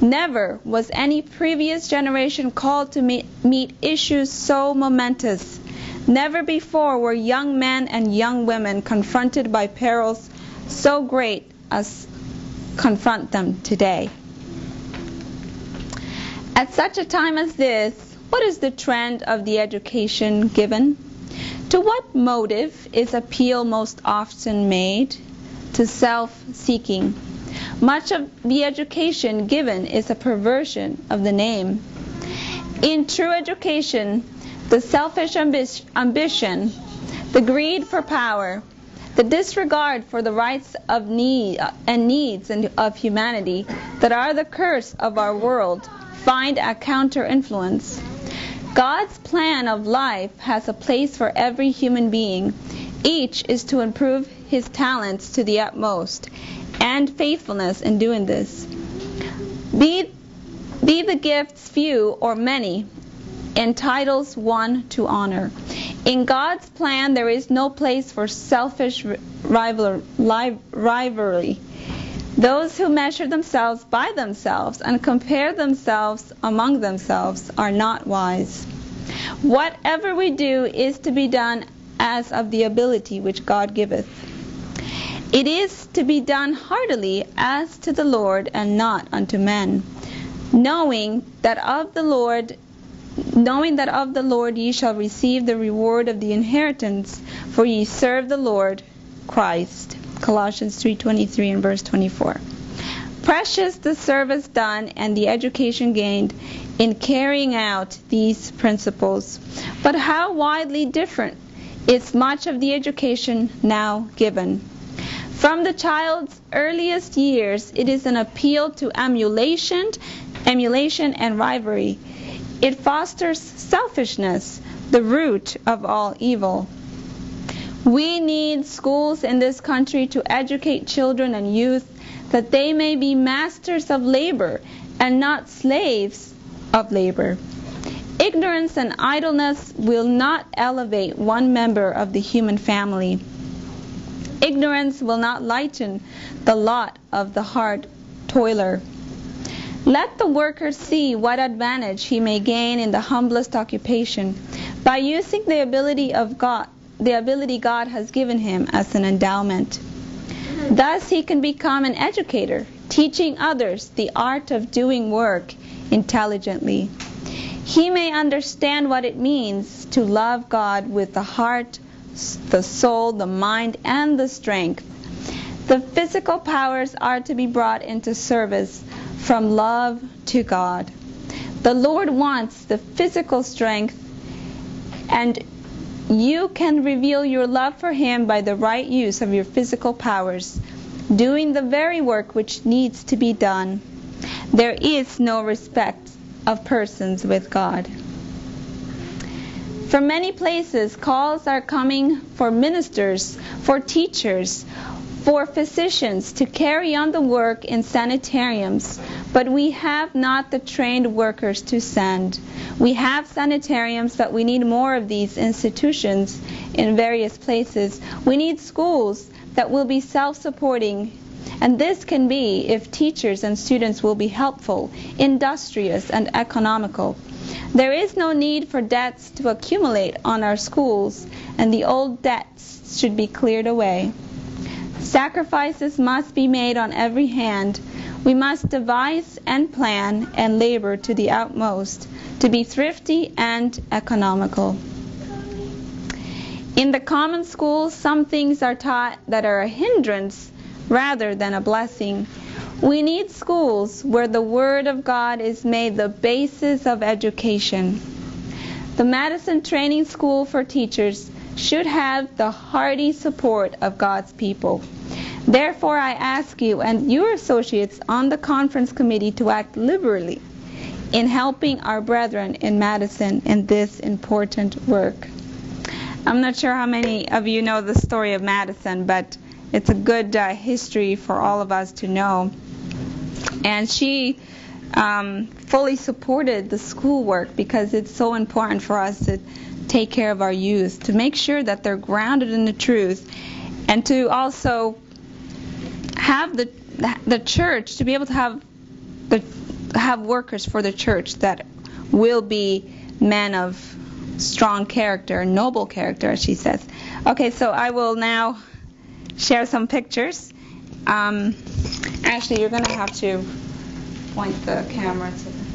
Never was any previous generation called to meet, meet, issues so momentous. Never before were young men and young women confronted by perils so great as confront them today. At such a time as this, what is the trend of the education given? To what motive is appeal most often made? To self seeking. Much of the education given is a perversion of the name. In true education, the selfish ambi- ambition, the greed for power, the disregard for the rights of need uh, and needs of humanity that are the curse of our world find a counter influence. God's plan of life has a place for every human being. Each is to improve his talents to the utmost and faithfulness in doing this. Be, be the gifts few or many, entitles one to honor. In God's plan, there is no place for selfish rivalry. Those who measure themselves by themselves and compare themselves among themselves are not wise. Whatever we do is to be done as of the ability which God giveth. It is to be done heartily as to the Lord and not unto men, knowing that of the Lord knowing that of the Lord ye shall receive the reward of the inheritance, for ye serve the Lord Christ. Colossians 3:23 and verse 24. Precious the service done and the education gained in carrying out these principles. But how widely different is much of the education now given. From the child's earliest years, it is an appeal to emulation, emulation and rivalry. It fosters selfishness, the root of all evil. We need schools in this country to educate children and youth that they may be masters of labor and not slaves of labor. Ignorance and idleness will not elevate one member of the human family. Ignorance will not lighten the lot of the hard toiler. Let the worker see what advantage he may gain in the humblest occupation by using the ability of God, the ability God has given him as an endowment. Thus he can become an educator, teaching others the art of doing work intelligently. He may understand what it means to love God with the heart, the soul, the mind, and the strength. The physical powers are to be brought into service from love to God. The Lord wants the physical strength, and you can reveal your love for Him by the right use of your physical powers, doing the very work which needs to be done. There is no respect of persons with God. From many places, calls are coming for ministers, for teachers, for physicians to carry on the work in sanitariums, but we have not the trained workers to send. We have sanitariums, but we need more of these institutions in various places. We need schools that will be self supporting. And this can be if teachers and students will be helpful, industrious, and economical. There is no need for debts to accumulate on our schools, and the old debts should be cleared away. Sacrifices must be made on every hand. We must devise and plan and labor to the utmost to be thrifty and economical. In the common schools, some things are taught that are a hindrance rather than a blessing. We need schools where the Word of God is made the basis of education. The Madison Training School for Teachers should have the hearty support of God's people. Therefore, I ask you and your associates on the conference committee to act liberally in helping our brethren in Madison in this important work. I'm not sure how many of you know the story of Madison, but it's a good uh, history for all of us to know. And she um, fully supported the schoolwork because it's so important for us to take care of our youth, to make sure that they're grounded in the truth, and to also have the the church to be able to have the have workers for the church that will be men of strong character, noble character, as she says. Okay, so I will now share some pictures. Um, Ashley, you're going to have to point the camera to the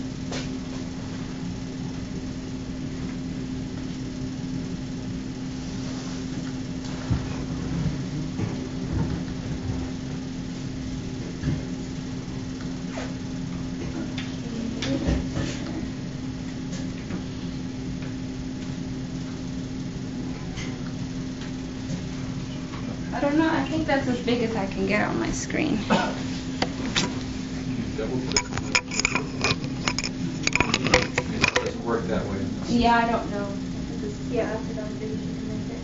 I don't know. I think that's as big as I can get on my screen. It doesn't work that way. Yeah, I don't know. Yeah, I put on video to make it.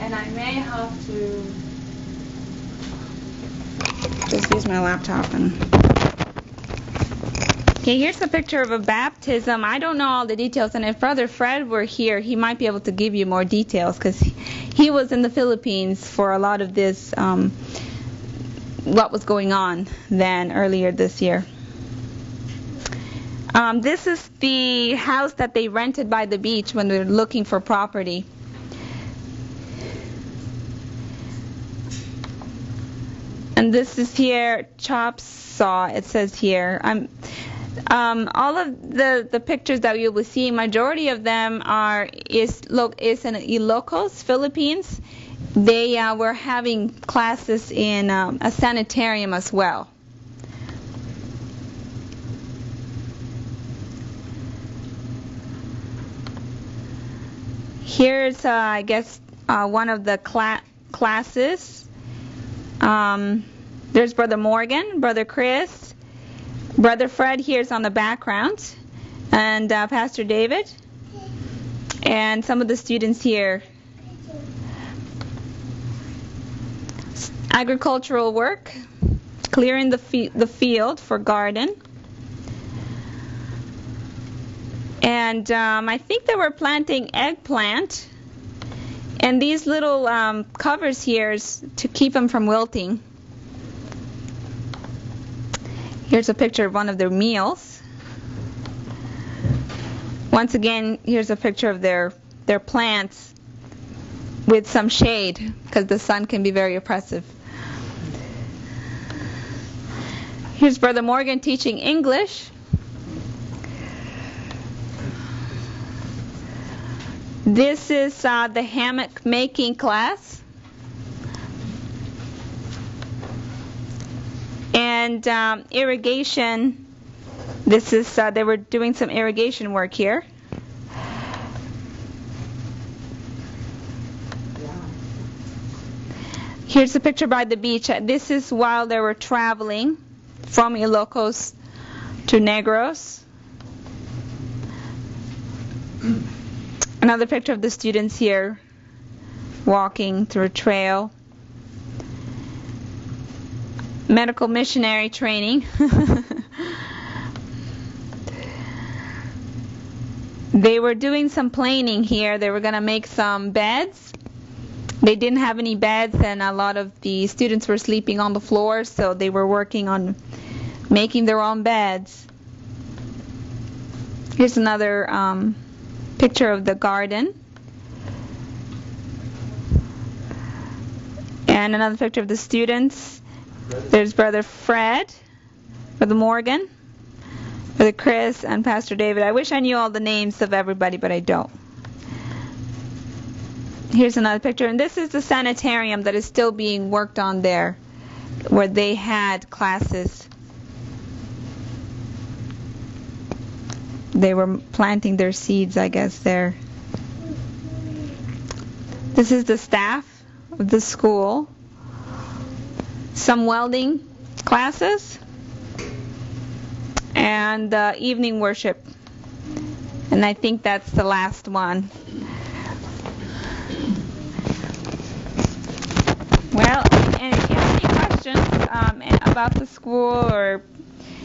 And I may have to just use my laptop and. Okay, here's a picture of a baptism. I don't know all the details, and if Brother Fred were here, he might be able to give you more details because he was in the Philippines for a lot of this, um, what was going on then earlier this year. Um, this is the house that they rented by the beach when they were looking for property. And this is here, chop saw, it says here. Um, um, all of the, the pictures that you will see, majority of them are is is in Ilocos, Philippines. They uh, were having classes in um, a sanitarium as well. Here's, uh, I guess, uh, one of the cla- classes. Um, there's Brother Morgan, Brother Chris, Brother Fred here is on the background, and uh, Pastor David, and some of the students here. Agricultural work, clearing the, the field for garden. And um, I think they were planting eggplant. And these little um, covers here is to keep them from wilting. Here's a picture of one of their meals. Once again, here's a picture of their their plants with some shade because the sun can be very oppressive. Here's Brother Morgan teaching English. This is uh, the hammock making class. And um, irrigation, this is, uh, they were doing some irrigation work here. Here's a picture by the beach. This is while they were traveling from Ilocos to Negros. Another picture of the students here walking through a trail. Medical missionary training. they were doing some planing here. They were going to make some beds. They didn't have any beds, and a lot of the students were sleeping on the floor, so they were working on making their own beds. Here's another um, picture of the garden. And another picture of the students. There's Brother Fred, Brother Morgan, Brother Chris, and Pastor David. I wish I knew all the names of everybody, but I don't. Here's another picture, and this is the sanitarium that is still being worked on there, where they had classes. They were planting their seeds, I guess, there. This is the staff of the school. Some welding classes and uh, evening worship. And I think that's the last one. Well, if you have any questions um, about the school or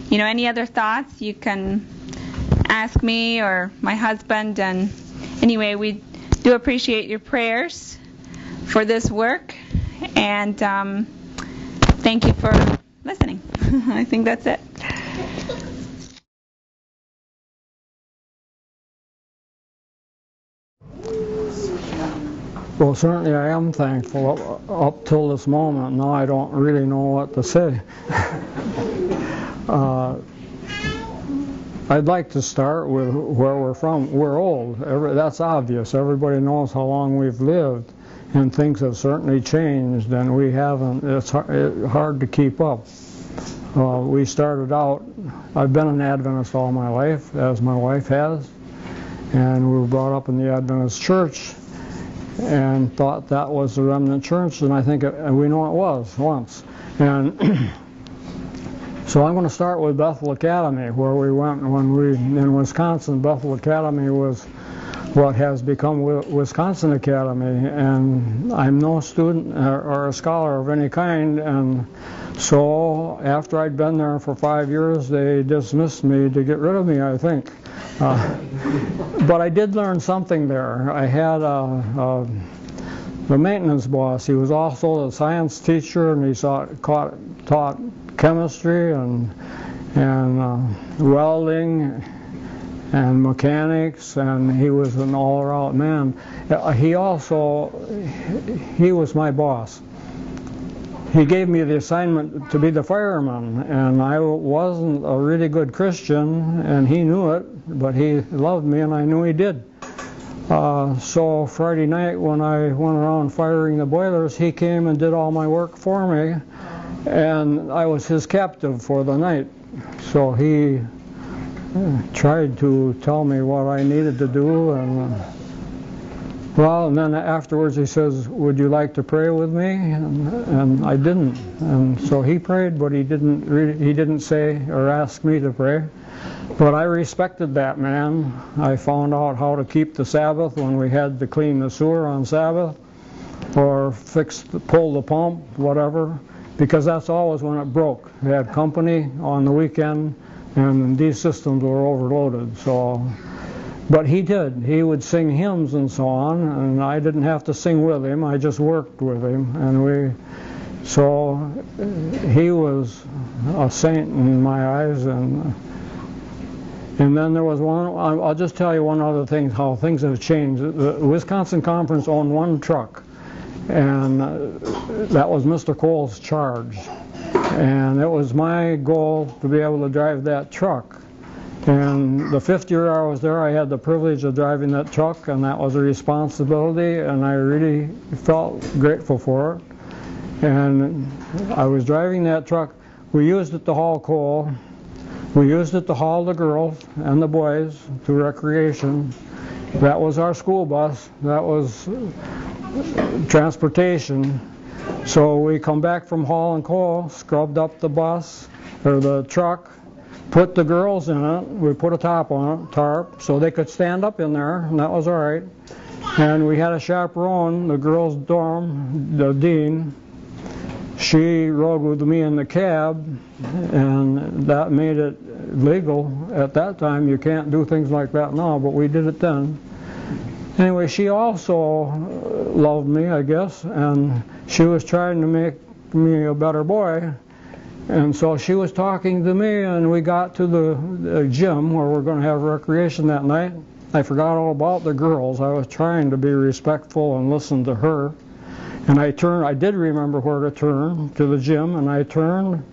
you know any other thoughts, you can ask me or my husband. And anyway, we do appreciate your prayers for this work, and um, thank you for listening. I think that's it. Well, certainly I am thankful up, up till this moment. Now I don't really know what to say. uh, I'd like to start with where we're from. We're old. Every, that's obvious. Everybody knows how long we've lived, and things have certainly changed, and we haven't. It's hard, to keep up. Uh, we started out. I've been an Adventist all my life, as my wife has, and we were brought up in the Adventist church and thought that was the remnant church, and I think it, and we know it was once. And so I'm going to start with Bethel Academy, where we went when we in Wisconsin. Bethel Academy was what has become Wisconsin Academy, and I'm no student or a scholar of any kind, and so after I'd been there for five years, they dismissed me to get rid of me, I think. Uh, but I did learn something there. I had a, a, the maintenance boss. He was also a science teacher, and he taught, taught chemistry and and uh, welding and mechanics, and he was an all-around man. Uh, he also he was my boss he gave me the assignment to be the fireman, and I wasn't a really good Christian, and he knew it, but he loved me, and I knew he did. Uh, so Friday night when I went around firing the boilers, he came and did all my work for me, and I was his captive for the night. So he tried to tell me what I needed to do, and uh, well, and then afterwards he says, "Would you like to pray with me?" And, and I didn't, and so he prayed, but he didn't. Really, he didn't say or ask me to pray. But I respected that man. I found out how to keep the Sabbath when we had to clean the sewer on Sabbath, or fix, the, pull the pump, whatever, because that's always when it broke. We had company on the weekend, and these systems were overloaded. So, but he did. He would sing hymns and so on, and I didn't have to sing with him. I just worked with him, and we. So he was a saint in my eyes, and and then there was one. I'll just tell you one other thing. How things have changed. The Wisconsin Conference owned one truck, and uh, that was Mr. Cole's charge. And it was my goal to be able to drive that truck. And the fifth year I was there, I had the privilege of driving that truck, and that was a responsibility, and I really felt grateful for it. And I was driving that truck. We used it to haul coal. We used it to haul the girls and the boys to recreation. That was our school bus. That was transportation. So we come back from hauling coal, scrubbed up the bus or the truck, put the girls in it. We put a top on it, tarp, so they could stand up in there, and that was all right. And we had a chaperone, the girls' dorm, the dean. She rode with me in the cab, and that made it legal at that time. You can't do things like that now, but we did it then. Anyway, she also uh, loved me, I guess, and she was trying to make me a better boy. And so she was talking to me, and we got to the, the gym where we're going to have recreation that night. I forgot all about the girls. I was trying to be respectful and listen to her. And I turned, I did remember where to turn to the gym, and I turned,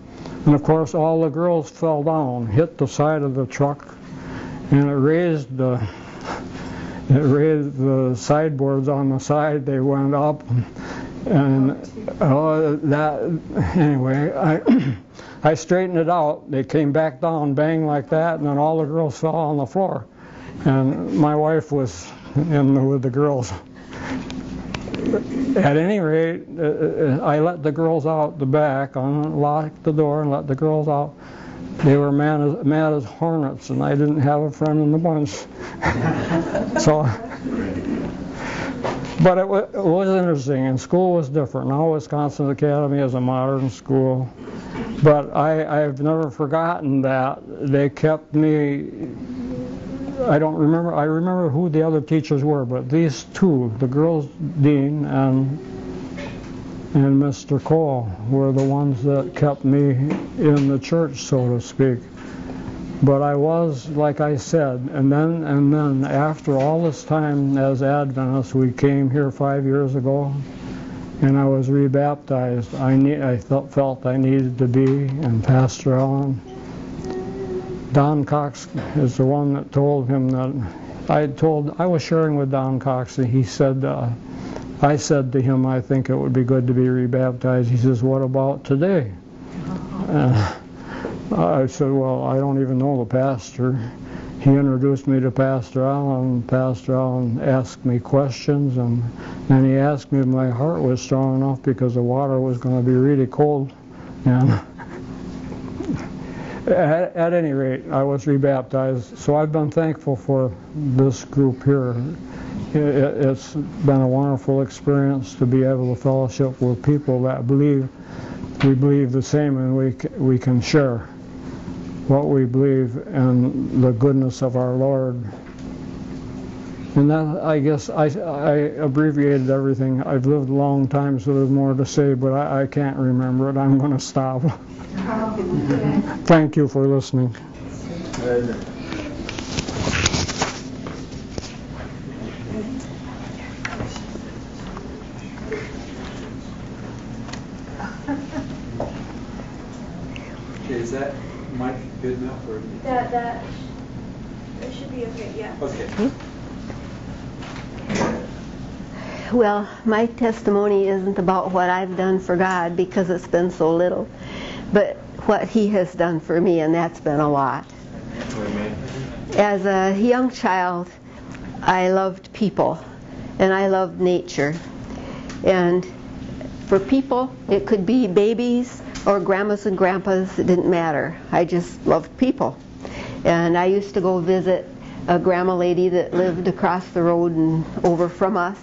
and of course all the girls fell down, hit the side of the truck, and it raised the, raised the sideboards on the side. They went up, and uh, that anyway, I I straightened it out. They came back down, bang like that, and then all the girls fell on the floor, and my wife was in with the girls. At any rate, uh, uh, I let the girls out the back, unlocked the door, and let the girls out. They were mad as, mad as hornets, and I didn't have a friend in the bunch. so, but it, wa- it was interesting, and school was different. Now Wisconsin Academy is a modern school, but I, I've never forgotten that they kept me. I don't remember. I remember who the other teachers were, but these two, the girls' dean and and Mr. Cole, were the ones that kept me in the church, so to speak. But I was, like I said, and then and then after all this time as Adventists, we came here five years ago, and I was rebaptized. I need, I felt, felt I needed to be, and Pastor Allen, Don Cox is the one that told him that. I told, I was sharing with Don Cox, and he said, uh, I said to him, I think it would be good to be rebaptized. He says, What about today? Uh, I said, Well, I don't even know the pastor. He introduced me to Pastor Allen. Pastor Allen asked me questions, and then he asked me if my heart was strong enough because the water was going to be really cold. And at, at any rate, I was rebaptized. So I've been thankful for this group here. It, it's been a wonderful experience to be able to fellowship with people that believe we believe the same and we, we can share what we believe and the goodness of our Lord. And that, I guess, I, I abbreviated everything. I've lived a long time, so there's more to say, but I, I can't remember it. I'm going to stop. Thank you for listening. Okay, is that mic good enough or? That, that, that should be okay, yeah. Okay. Hmm? Well, my testimony isn't about what I've done for God because it's been so little, but what He has done for me, and that's been a lot. As a young child, I loved people and I loved nature. And for people, it could be babies or grandmas and grandpas, it didn't matter. I just loved people. And I used to go visit a grandma lady that lived across the road and over from us.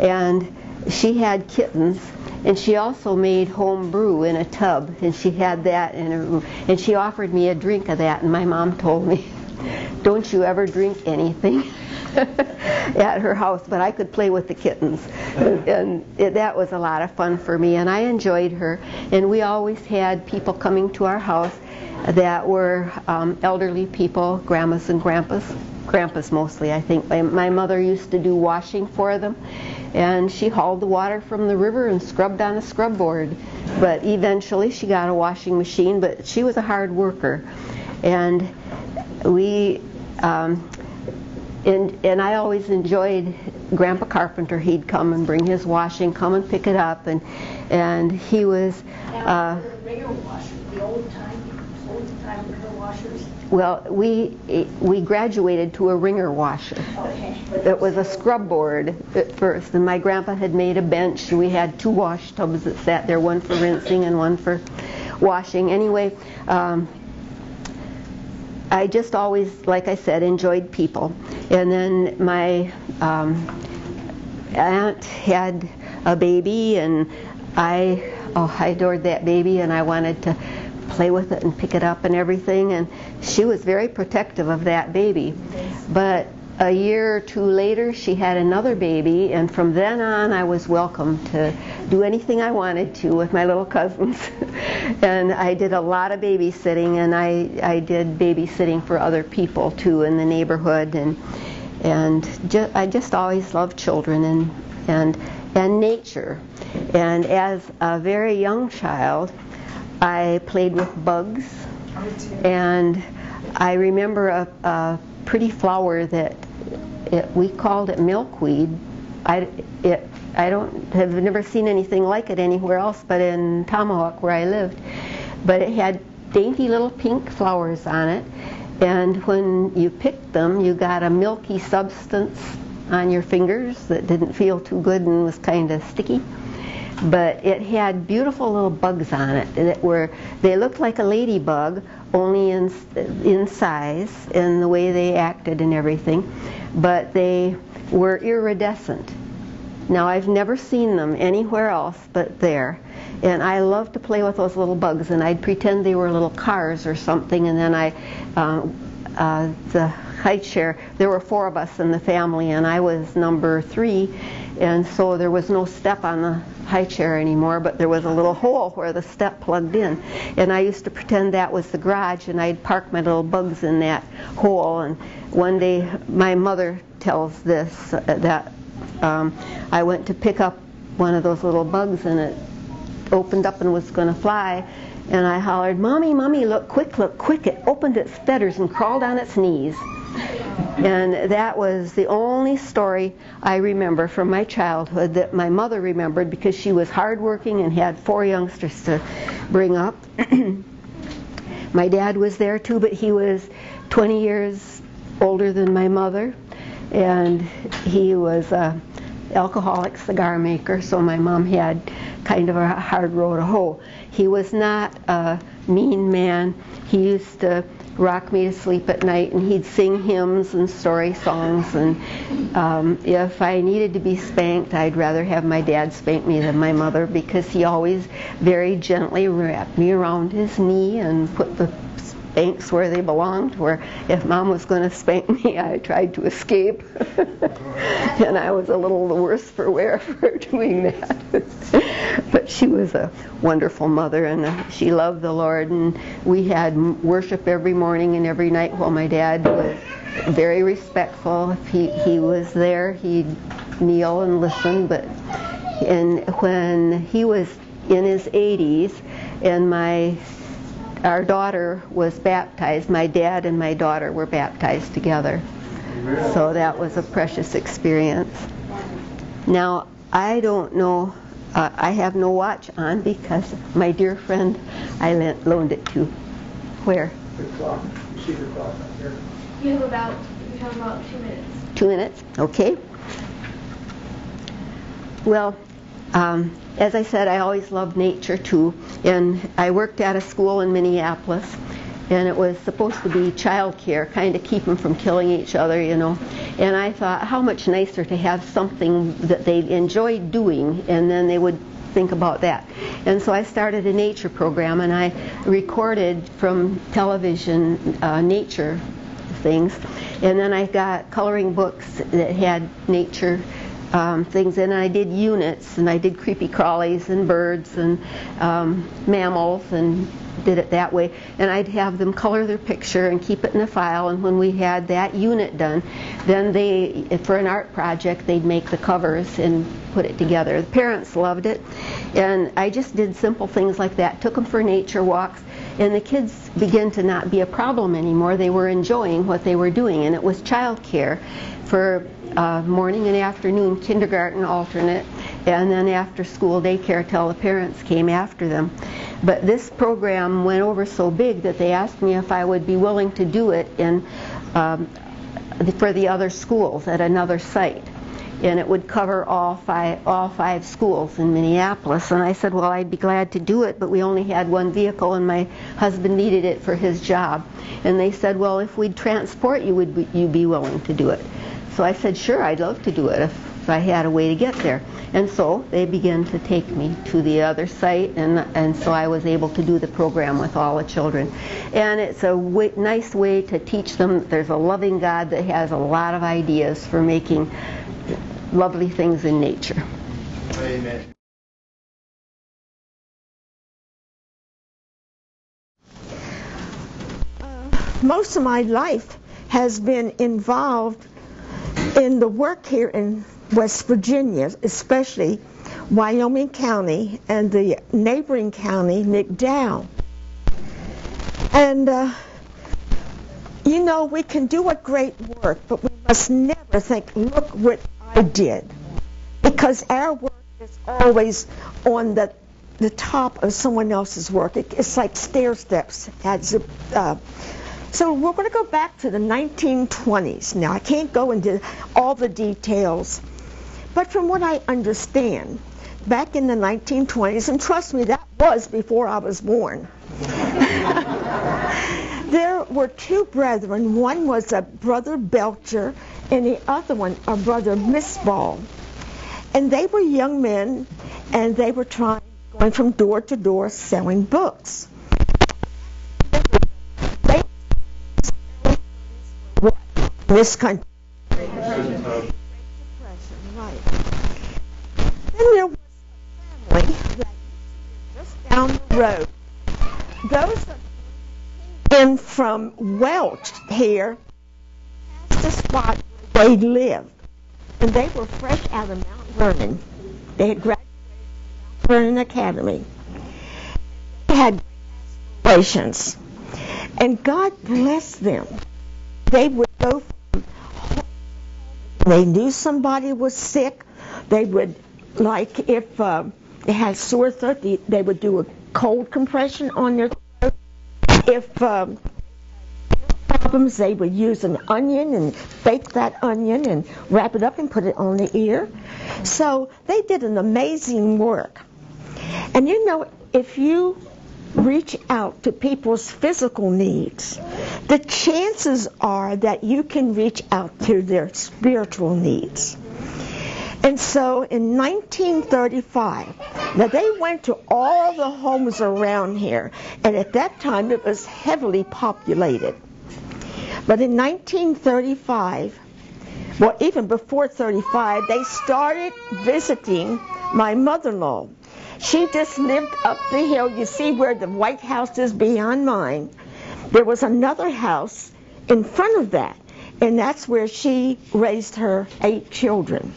And she had kittens, and she also made home brew in a tub, and she had that in her room. And she offered me a drink of that, and my mom told me, "Don't you ever drink anything." at her house, but I could play with the kittens, and it, that was a lot of fun for me, and I enjoyed her. And we always had people coming to our house that were um, elderly people, grandmas and grandpas, grandpas mostly, I think. My, my mother used to do washing for them, and she hauled the water from the river and scrubbed on a scrub board. But eventually she got a washing machine, but she was a hard worker. And we, um, and, and I always enjoyed Grandpa Carpenter. He'd come and bring his washing, come and pick it up, and, and he was. Uh, Wringer washer, the old time, old time washers. Well, we we graduated to a wringer washer. Okay. It was a scrub board at first, and my grandpa had made a bench, we had two wash tubs that sat there, one for rinsing and one for washing. Anyway, um, I just always, like I said, enjoyed people. And then my um, aunt had a baby, and I, oh, I adored that baby, and I wanted to play with it and pick it up and everything. And she was very protective of that baby. But a year or two later, she had another baby, and from then on, I was welcome to do anything I wanted to with my little cousins. and I did a lot of babysitting, and I, I did babysitting for other people too in the neighborhood, and and ju- I just always loved children and and and nature. And as a very young child, I played with bugs, and I remember a, a pretty flower that it, we called it milkweed. I, it, I don't have never seen anything like it anywhere else but in Tomahawk where I lived. But it had dainty little pink flowers on it, and when you picked them, you got a milky substance on your fingers that didn't feel too good and was kind of sticky but it had beautiful little bugs on it that were they looked like a ladybug only in in size and the way they acted and everything but they were iridescent. Now i've never seen them anywhere else but there and i loved to play with those little bugs and i'd pretend they were little cars or something and then i uh, uh, the high chair there were four of us in the family and i was number three and so there was no step on the high chair anymore, but there was a little hole where the step plugged in. And I used to pretend that was the garage, and I'd park my little bugs in that hole. And one day, my mother tells this uh, that um, I went to pick up one of those little bugs, and it opened up and was going to fly. And I hollered, Mommy, Mommy, look quick, look quick. It opened its feathers and crawled on its knees. And that was the only story I remember from my childhood that my mother remembered because she was hardworking and had four youngsters to bring up. my dad was there too, but he was 20 years older than my mother, and he was a alcoholic cigar maker, so my mom had kind of a hard road to hoe. He was not a mean man. He used to rock me to sleep at night, and he'd sing hymns and story songs. And um, if I needed to be spanked, I'd rather have my dad spank me than my mother because he always very gently wrapped me around his knee and put the spanks where they belonged. Where if mom was going to spank me, I tried to escape, and I was a little the worse for wear for doing that. but she was a wonderful mother, and uh, she loved the Lord. And we had worship every morning and every night while my dad was very respectful. If he he was there, he'd kneel and listen. But and when he was in his 80s, and my our daughter was baptized. My dad and my daughter were baptized together. So that was a precious experience. Now, I don't know, uh, I have no watch on because my dear friend I lent, loaned it to. Where? The clock, you see the clock up there? You have about, you have about two minutes. Two minutes, okay. Well, um, as I said, I always loved nature too, and I worked at a school in Minneapolis, and it was supposed to be child care, kind of keep them from killing each other, you know. And I thought, how much nicer to have something that they enjoyed doing, and then they would think about that. And so I started a nature program, and I recorded from television uh, nature things, and then I got coloring books that had nature um, things, and I did units, and I did creepy crawlies and birds and um, mammals, and did it that way. And I'd have them color their picture and keep it in a file. And when we had that unit done, then they, for an art project, they'd make the covers and put it together. The parents loved it, and I just did simple things like that. Took them for nature walks. And the kids began to not be a problem anymore. They were enjoying what they were doing, and it was child care for uh, morning and afternoon kindergarten alternate, and then after school daycare till the parents came after them. But this program went over so big that they asked me if I would be willing to do it in um, for the other schools at another site. And it would cover all five, all five schools in Minneapolis. And I said, well, I'd be glad to do it, but we only had one vehicle, and my husband needed it for his job. And they said, well, if we'd transport you, would you be willing to do it? So I said, sure, I'd love to do it if I had a way to get there. And so they began to take me to the other site, and, and so I was able to do the program with all the children. And it's a way, nice way to teach them there's a loving God that has a lot of ideas for making lovely things in nature. Amen. most of my life has been involved in the work here in West Virginia, especially Wyoming County and the neighboring county, McDowell. And, uh, you know, we can do a great work, but we must never think, look what I did. Because our work is always on the, the top of someone else's work. It, it's like stair steps. As, uh, so we're going to go back to the 1920s. Now, I can't go into all the details, but from what I understand, back in the 1920s, and trust me, that was before I was born, there were two brethren. One was a brother Belcher, and the other one a brother Misball. And they were young men, and they were trying, going from door to door selling books. This country. Right. Then there was a family that just down the road. Those in from Welch here passed the spot where they lived. And they were fresh out of Mount Vernon. They had graduated from Mount Vernon Academy. They had aspirations. And God blessed them. They would go they knew somebody was sick. They would, like if uh, they had sore throat, they, would do a cold compression on their throat. If um, problems, they would use an onion and bake that onion and wrap it up and put it on the ear. So they did an amazing work. And you know, if you reach out to people's physical needs, the chances are that you can reach out to their spiritual needs. And so in 1935, now they went to all the homes around here, and at that time it was heavily populated. But in 1935, well, even before 35, they started visiting my mother-in-law. She just lived up the hill. You see where the White House is beyond mine. There was another house in front of that, and that's where she raised her eight children.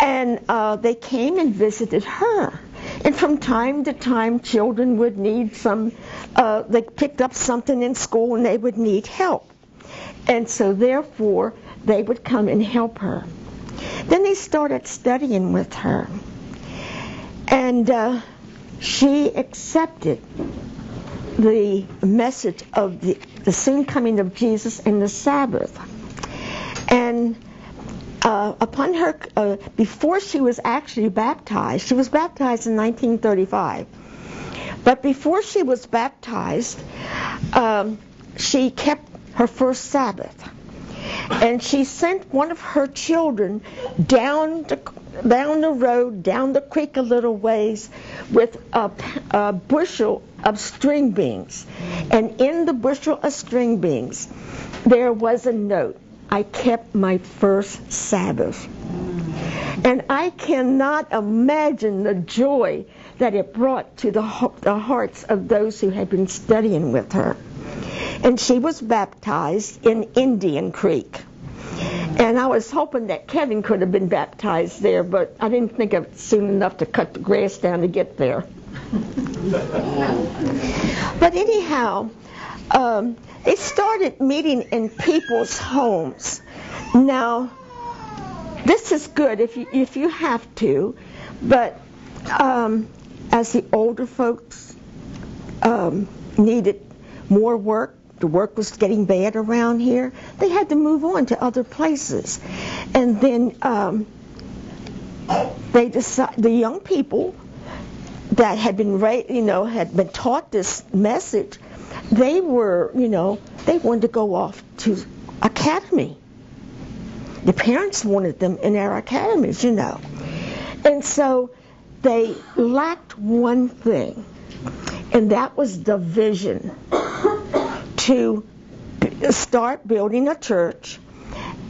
And uh, they came and visited her. And from time to time, children would need some, uh, they picked up something in school and they would need help. And so, therefore, they would come and help her. Then they started studying with her. And uh, she accepted the message of the, the soon coming of Jesus and the Sabbath. And uh, upon her, uh, before she was actually baptized, she was baptized in 1935. But before she was baptized, um, she kept her first Sabbath. And she sent one of her children down the, down the road, down the creek a little ways, with a, a bushel of string beans. And in the bushel of string beans, there was a note. I kept my first Sabbath. And I cannot imagine the joy that it brought to the, the hearts of those who had been studying with her. And she was baptized in Indian Creek. And I was hoping that Kevin could have been baptized there, but I didn't think of it soon enough to cut the grass down to get there. but anyhow, um, they started meeting in people's homes. Now, this is good if you if you have to, but um, as the older folks um, needed more work, the work was getting bad around here. They had to move on to other places, and then um, they decided the young people that had been you know had been taught this message. They were you know they wanted to go off to academy. The parents wanted them in our academies, you know, and so they lacked one thing, and that was the vision to start building a church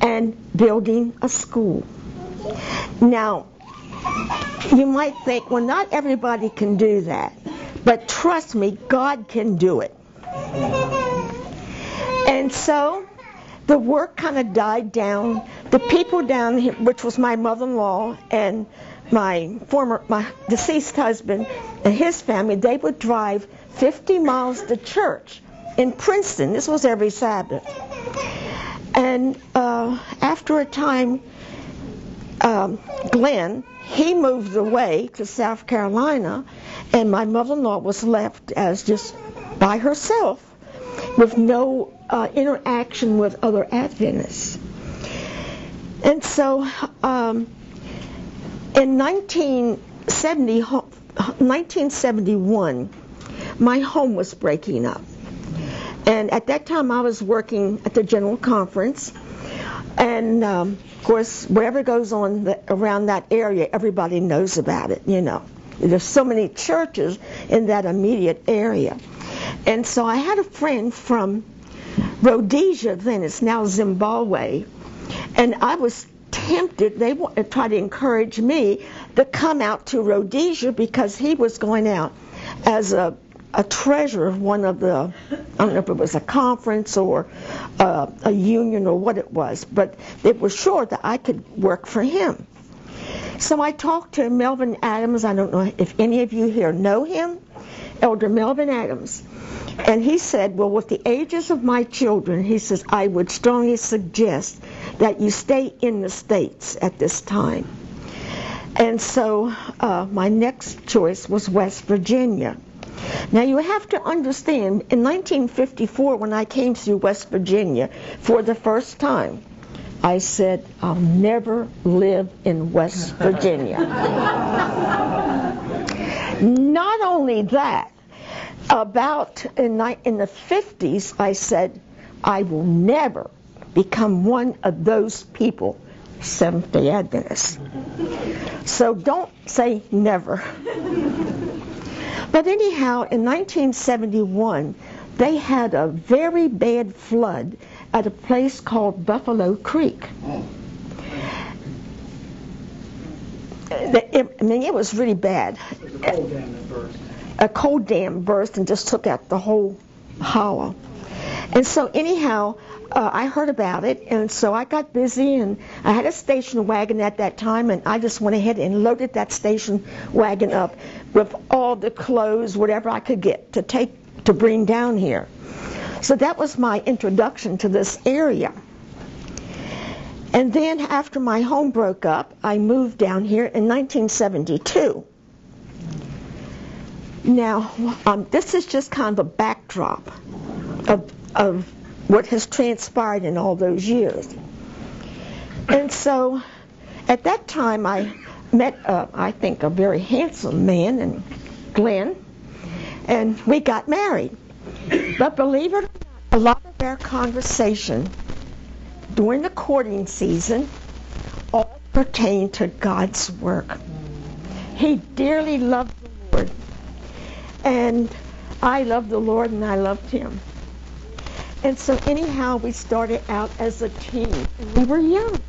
and building a school. Now, you might think, well, not everybody can do that. But trust me, God can do it. And so the work kind of died down. The people down here, which was my mother-in-law and my former, my deceased husband and his family, they would drive 50 miles to church in Princeton. This was every Sabbath. And uh, after a time, um, Glenn, he moved away to South Carolina, and my mother-in-law was left as just by herself with no uh, interaction with other Adventists. And so um, in 1970, 1971, my home was breaking up. And at that time, I was working at the General Conference. And um, of course, whatever goes on the, around that area, everybody knows about it, you know. There's so many churches in that immediate area. And so I had a friend from Rhodesia, then it's now Zimbabwe. And I was tempted, they tried to encourage me to come out to Rhodesia because he was going out as a a treasurer of one of the, I don't know if it was a conference or uh, a union or what it was, but they were sure that I could work for him. So I talked to Melvin Adams. I don't know if any of you here know him, Elder Melvin Adams. And he said, well, with the ages of my children, he says, I would strongly suggest that you stay in the States at this time. And so uh, my next choice was West Virginia. Now you have to understand, in 1954 when I came through West Virginia for the first time, I said, I'll never live in West Virginia. Not only that, about in, in the 50s, I said, I will never become one of those people, Seventh day Adventists. So don't say never. But anyhow, in 1971, they had a very bad flood at a place called Buffalo Creek. I mean, it was really bad. A dam that burst. A coal dam burst and just took out the whole hollow. And so, anyhow, uh, I heard about it, and so I got busy, and I had a station wagon at that time, and I just went ahead and loaded that station wagon up with all the clothes, whatever I could get to take to bring down here. So that was my introduction to this area. And then after my home broke up, I moved down here in 1972. Now, um, this is just kind of a backdrop of, of what has transpired in all those years. And so at that time, I met, uh, I think, a very handsome man, and Glenn. And we got married. But believe it or not, a lot of our conversation during the courting season all pertained to God's work. He dearly loved the Lord. And I loved the Lord and I loved him. And so anyhow, we started out as a team. We were young.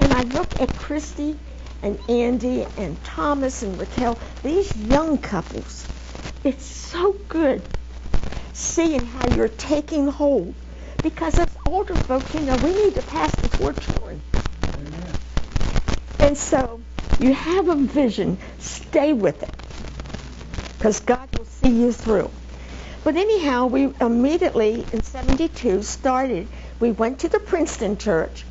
And I look at Christy and Andy and Thomas and Raquel, these young couples. It's so good seeing how you're taking hold. Because as older folks, you know, we need to pass the torch on. And so you have a vision, stay with it. Because God will see you through. But anyhow, we immediately in 72 started, we went to the Princeton church,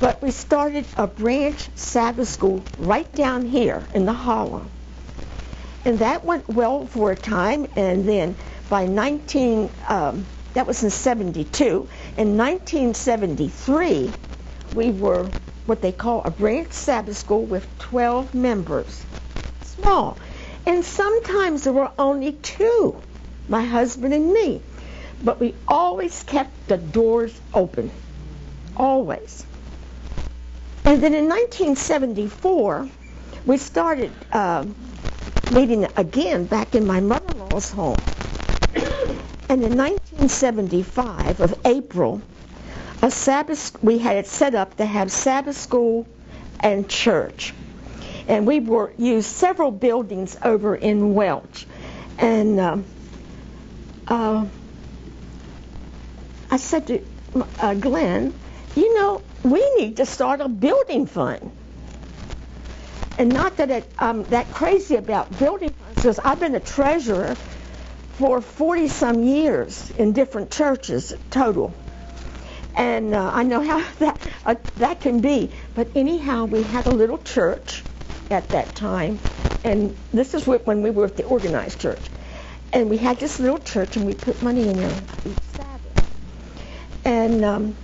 but we started a branch Sabbath school right down here in the hollow. And that went well for a time, and then by 19, um, that was in 72. In 1973, we were what they call a branch Sabbath school with 12 members. Small. And sometimes there were only two, my husband and me. But we always kept the doors open. Always. And then in 1974, we started uh, meeting again back in my mother-in-law's home. And in 1975 of April, a Sabbath we had it set up to have Sabbath school and church. And we were used several buildings over in Welch. And um, uh, I said to uh, Glenn, you know, we need to start a building fund. And not that it, I'm that crazy about building funds, because I've been a treasurer for 40 some years in different churches total. And uh, I know how that uh, that can be. But anyhow, we had a little church at that time, and this is when we were at the organized church. And we had this little church, and we put money in there each Sabbath. And um,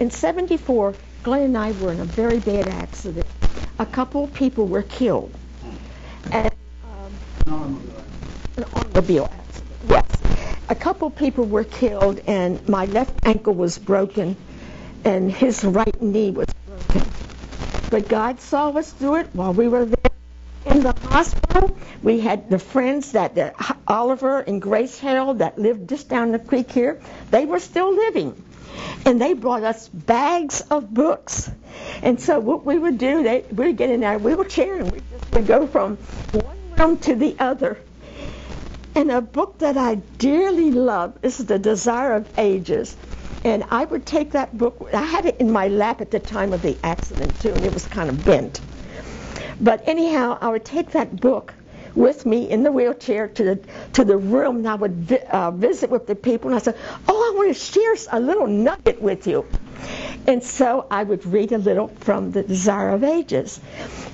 in '74, Glenn and I were in a very bad accident. A couple of people were killed. And um, an automobile accident. Yes. A couple of people were killed, and my left ankle was broken, and his right knee was broken. But God saw us through it while we were there in the hospital. We had the friends that the, Oliver and Grace Harold that lived just down the creek here. They were still living. And they brought us bags of books. And so what we would do, they, we'd get in our wheelchair and we just would go from one room to the other and a book that I dearly love is The Desire of Ages. And I would take that book, I had it in my lap at the time of the accident too, and it was kind of bent. But anyhow, I would take that book with me in the wheelchair to the to the room, and I would vi- uh, visit with the people, and I said, "Oh, I want to share a little nugget with you." And so I would read a little from the Desire of Ages.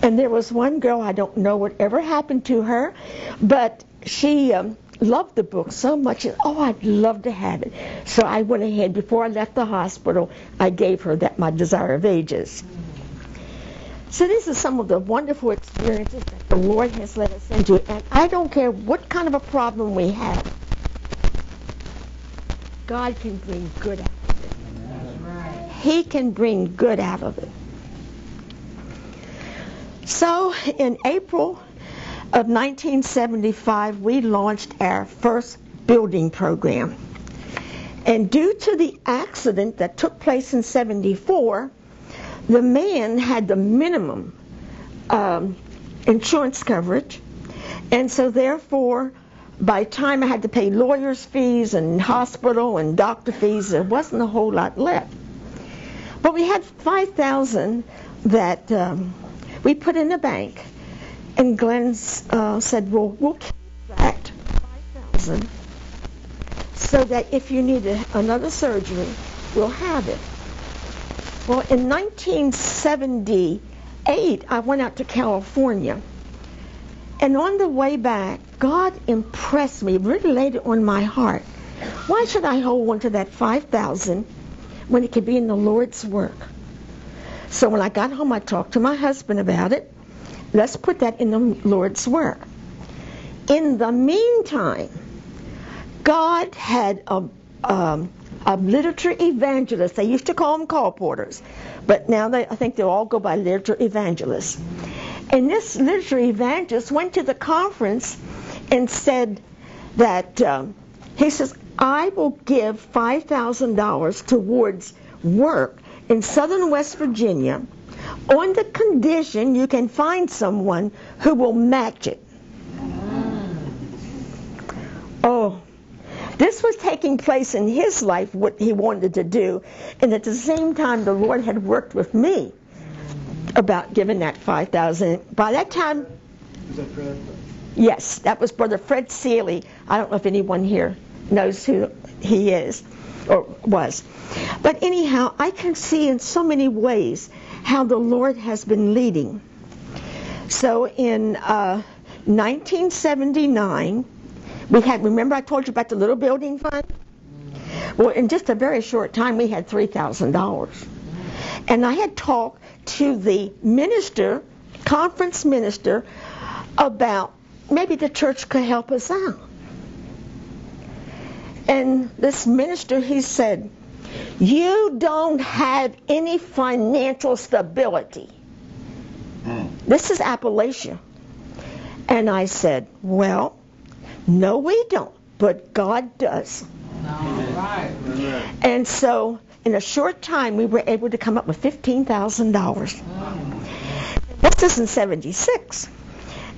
And there was one girl, I don't know whatever happened to her, but she um, loved the book so much. And, oh, I'd love to have it. So I went ahead before I left the hospital. I gave her that my Desire of Ages. So these are some of the wonderful experiences that the Lord has led us into. And I don't care what kind of a problem we have. God can bring good out of it. He can bring good out of it. So in April of 1975, we launched our first building program. And due to the accident that took place in 74, the man had the minimum um, insurance coverage. And so therefore, by time I had to pay lawyers' fees and hospital and doctor fees, there wasn't a whole lot left. But we had 5000 that um, we put in the bank. And Glenn uh, said, well, we'll keep that 5000 so that if you need a, another surgery, we'll have it. Well, in 1978, I went out to California. And on the way back, God impressed me, really laid it on my heart. Why should I hold on to that 5000 when it could be in the Lord's work? So when I got home, I talked to my husband about it. Let's put that in the Lord's work. In the meantime, God had a, um, a literature evangelists. They used to call them colporteurs, but now they, I think they'll all go by literature evangelists. And this literature evangelist went to the conference and said that um, he says, I will give $5,000 towards work in southern West Virginia on the condition you can find someone who will match it. Oh, this was taking place in his life, what he wanted to do, and at the same time, the Lord had worked with me about giving that 5000 By that time, Is that Fred? Yes, that was Brother Fred Seeley. I don't know if anyone here knows who he is or was. But anyhow, I can see in so many ways how the Lord has been leading. So in uh, 1979, we had, remember I told you about the little building fund? Well, in just a very short time, we had $3,000. And I had talked to the minister, conference minister, about maybe the church could help us out. And this minister, he said, You don't have any financial stability. Hmm. This is Appalachia. And I said, Well, no, we don't, but God does. And so, in a short time, we were able to come up with $15,000. This is in 76.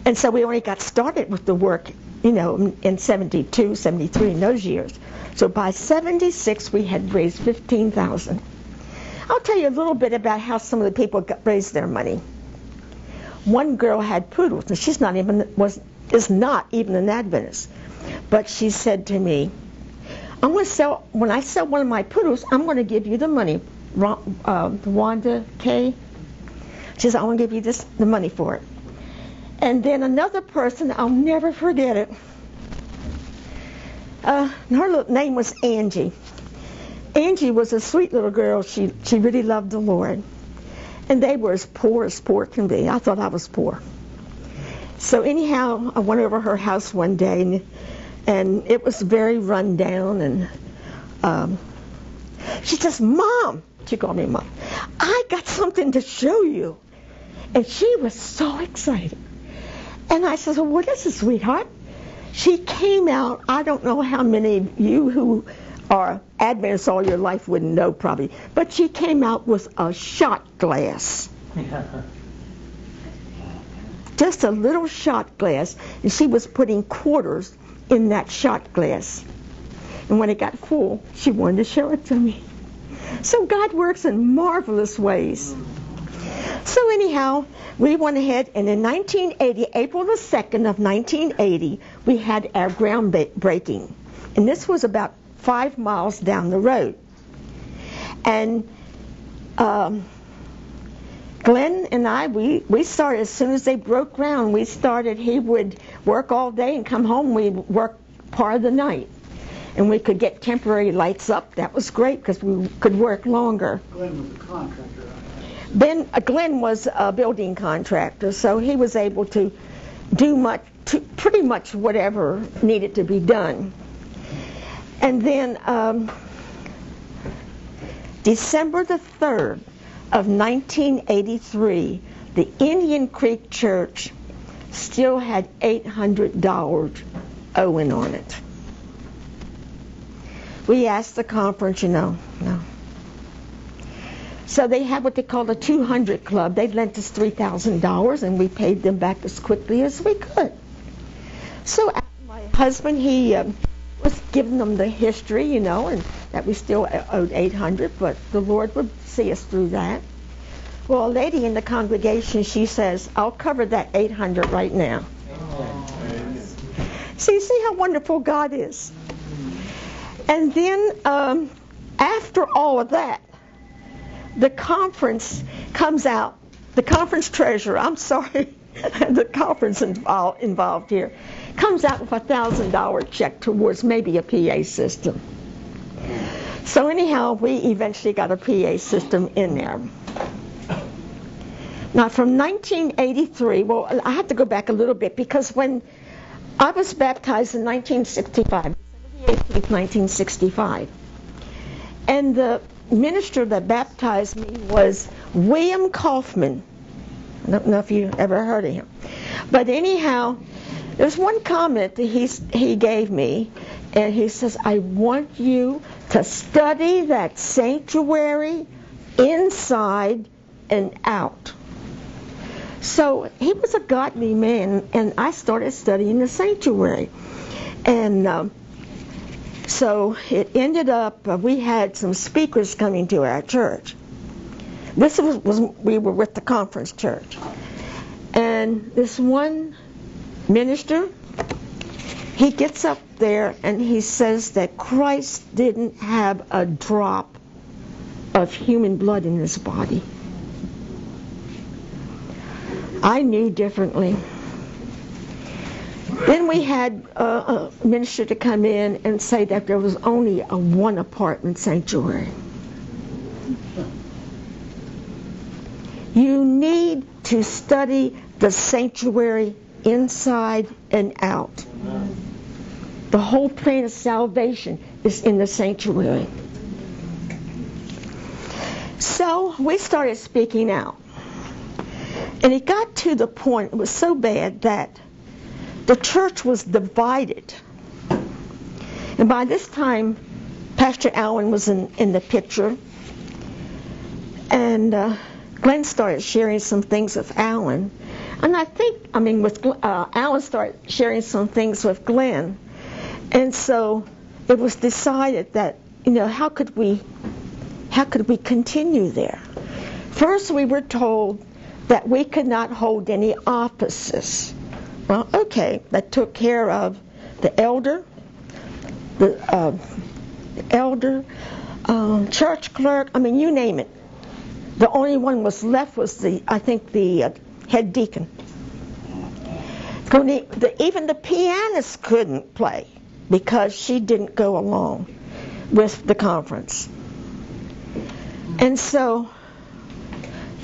And so we only got started with the work, you know, in 72, 73, in those years. So by 76, we had raised 15,000. I'll tell you a little bit about how some of the people got, raised their money. One girl had poodles, and she's not even was is not even an Adventist, but she said to me, "I'm going to sell when I sell one of my poodles. I'm going to give you the money." Uh, Wanda K. She says, "I want to give you this the money for it." And then another person, I'll never forget it. Uh, her name was Angie. Angie was a sweet little girl. She she really loved the Lord. And they were as poor as poor can be. I thought I was poor. So anyhow, I went over her house one day, and, and it was very run down. And um, she says, "Mom," she called me mom. I got something to show you. And she was so excited. And I said, well, what is it, sweetheart? She came out, I don't know how many of you who are Adventists all your life wouldn't know probably, but she came out with a shot glass. Just a little shot glass, and she was putting quarters in that shot glass. And when it got full, she wanted to show it to me. So God works in marvelous ways. So anyhow, we went ahead, and in 1980, April the 2nd of 1980, we had our groundbreaking. And this was about five miles down the road. And um, Glenn and I, we, we started as soon as they broke ground. We started, he would work all day and come home. We'd work part of the night. And we could get temporary lights up. That was great because we could work longer. Glenn was a contractor. Ben uh, Glenn was a building contractor, so he was able to do much, to pretty much whatever needed to be done. And then um, December the 3rd of 1983, the Indian Creek Church still had $800 owing on it. We asked the conference, you know, no. So they had what they called a 200 club. They lent us $3,000 and we paid them back as quickly as we could. So my husband, he uh, was giving them the history, you know, and that we still owed 800, but the Lord would see us through that. Well, a lady in the congregation, she says, I'll cover that 800 right now. See, see how wonderful God is. And then um, after all of that, the conference comes out, the conference treasurer, I'm sorry, the conference involved here, comes out with a thousand dollar check towards maybe a PA system. So anyhow, we eventually got a PA system in there. Now from 1983, well, I have to go back a little bit because when I was baptized in 1965, December 18th, 1965. And the minister that baptized me was William Kaufman. I don't know if you ever heard of him. But anyhow, there's one comment that he, he gave me, and he says, I want you to study that sanctuary inside and out. So he was a godly man, and I started studying the sanctuary. And um, so it ended up, uh, we had some speakers coming to our church. This was, was, we were with the conference church. And this one minister, he gets up there and he says that Christ didn't have a drop of human blood in his body. I knew differently. Then we had a, minister to come in and say that there was only a one apartment sanctuary. You need to study the sanctuary inside and out. The whole plan of salvation is in the sanctuary. So we started speaking out. And it got to the point, it was so bad that the church was divided. And by this time, Pastor Allen was in, in the picture. And uh, Glenn started sharing some things with Allen. And I think, I mean, with uh, Allen started sharing some things with Glenn. And so it was decided that, you know, how could we, how could we continue there? First, we were told that we could not hold any offices. Well, okay, that took care of the elder, the, uh, elder, um, church clerk. I mean, you name it. The only one was left was the, I think, the uh, head deacon. Even the pianist couldn't play because she didn't go along with the conference. And so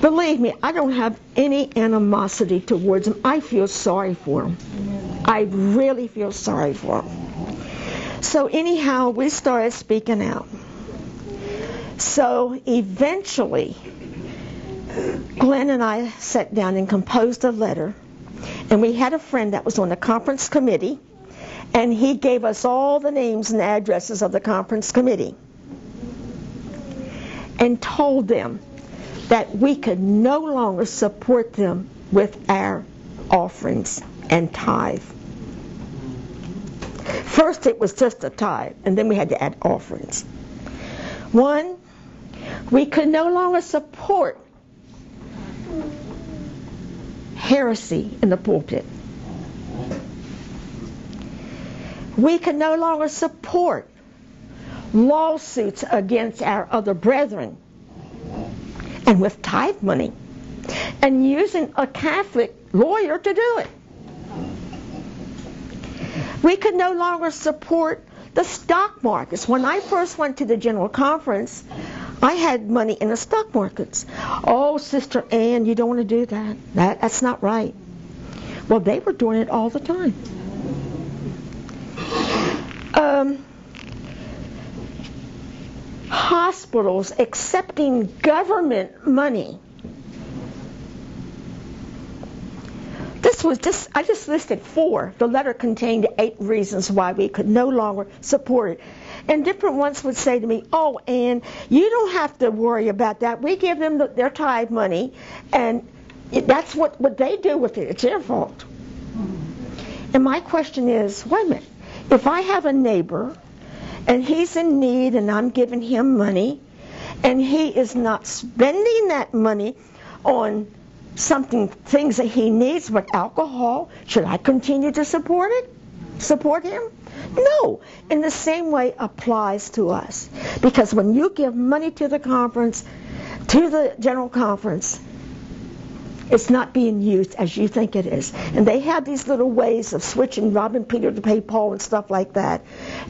Believe me, I don't have any animosity towards them. I feel sorry for them. I really feel sorry for them. So, anyhow, we started speaking out. So, eventually, Glenn and I sat down and composed a letter. And we had a friend that was on the conference committee, and he gave us all the names and addresses of the conference committee and told them that we could no longer support them with our offerings and tithe. First, it was just a tithe, and then we had to add offerings. One, we could no longer support heresy in the pulpit. We can no longer support lawsuits against our other brethren and with tithe money and using a Catholic lawyer to do it. We could no longer support the stock markets. When I first went to the general conference, I had money in the stock markets. Oh, Sister Ann, you don't want to do that. that that's not right. Well, they were doing it all the time. Um, hospitals accepting government money. This was just, I just listed four. The letter contained eight reasons why we could no longer support it. And different ones would say to me, oh, Ann, you don't have to worry about that. We give them the, their tithe money, and that's what, what they do with it. It's their fault. And my question is, wait a minute. If I have a neighbor and he's in need and I'm giving him money and he is not spending that money on something things that he needs but alcohol should I continue to support it support him no in the same way applies to us because when you give money to the conference to the general conference it's not being used as you think it is. And they have these little ways of switching robbing Peter to pay Paul and stuff like that.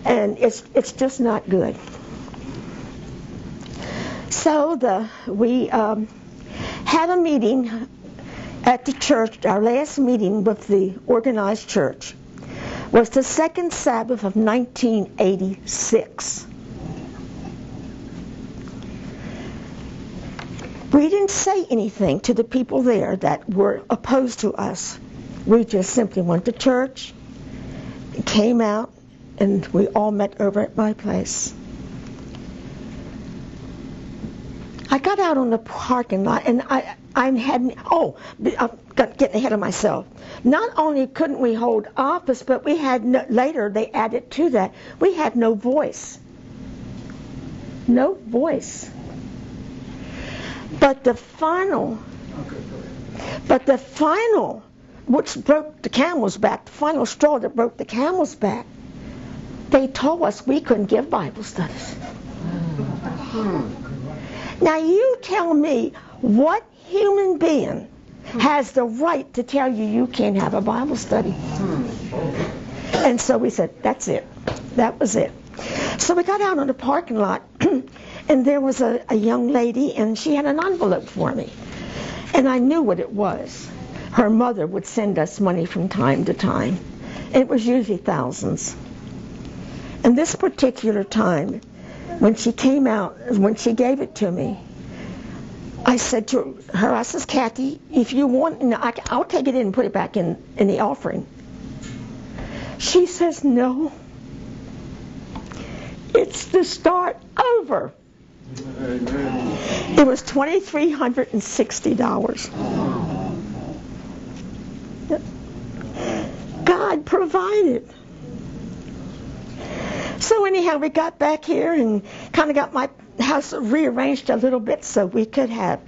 And it's it's just not good. So the we um, had a meeting at the church, our last meeting with the organized church. Was the second Sabbath of 1986. We didn't say anything to the people there that were opposed to us. We just simply went to church, came out, and we all met over at my place. I got out on the parking lot and I I had oh I'm getting ahead of myself. Not only couldn't we hold office, but we had no, later they added to that we had no voice. No voice. But the final, but the final, which broke the camel's back, the final straw that broke the camel's back, they told us we couldn't give Bible studies. Hmm. Now you tell me what human being hmm. has the right to tell you you can't have a Bible study. Hmm. And so we said, that's it. That was it. So we got out on the parking lot, and there was a, a young lady, and she had an envelope for me. And I knew what it was. Her mother would send us money from time to time. It was usually thousands. And this particular time, when she came out, when she gave it to me, I said to her, I says, Kathy, if you want, no, I, I'll take it in and put it back in, in the offering. She says, no. It's the start over. It was $2,360. God provided. So anyhow, we got back here and kind of got my house rearranged a little bit so we could have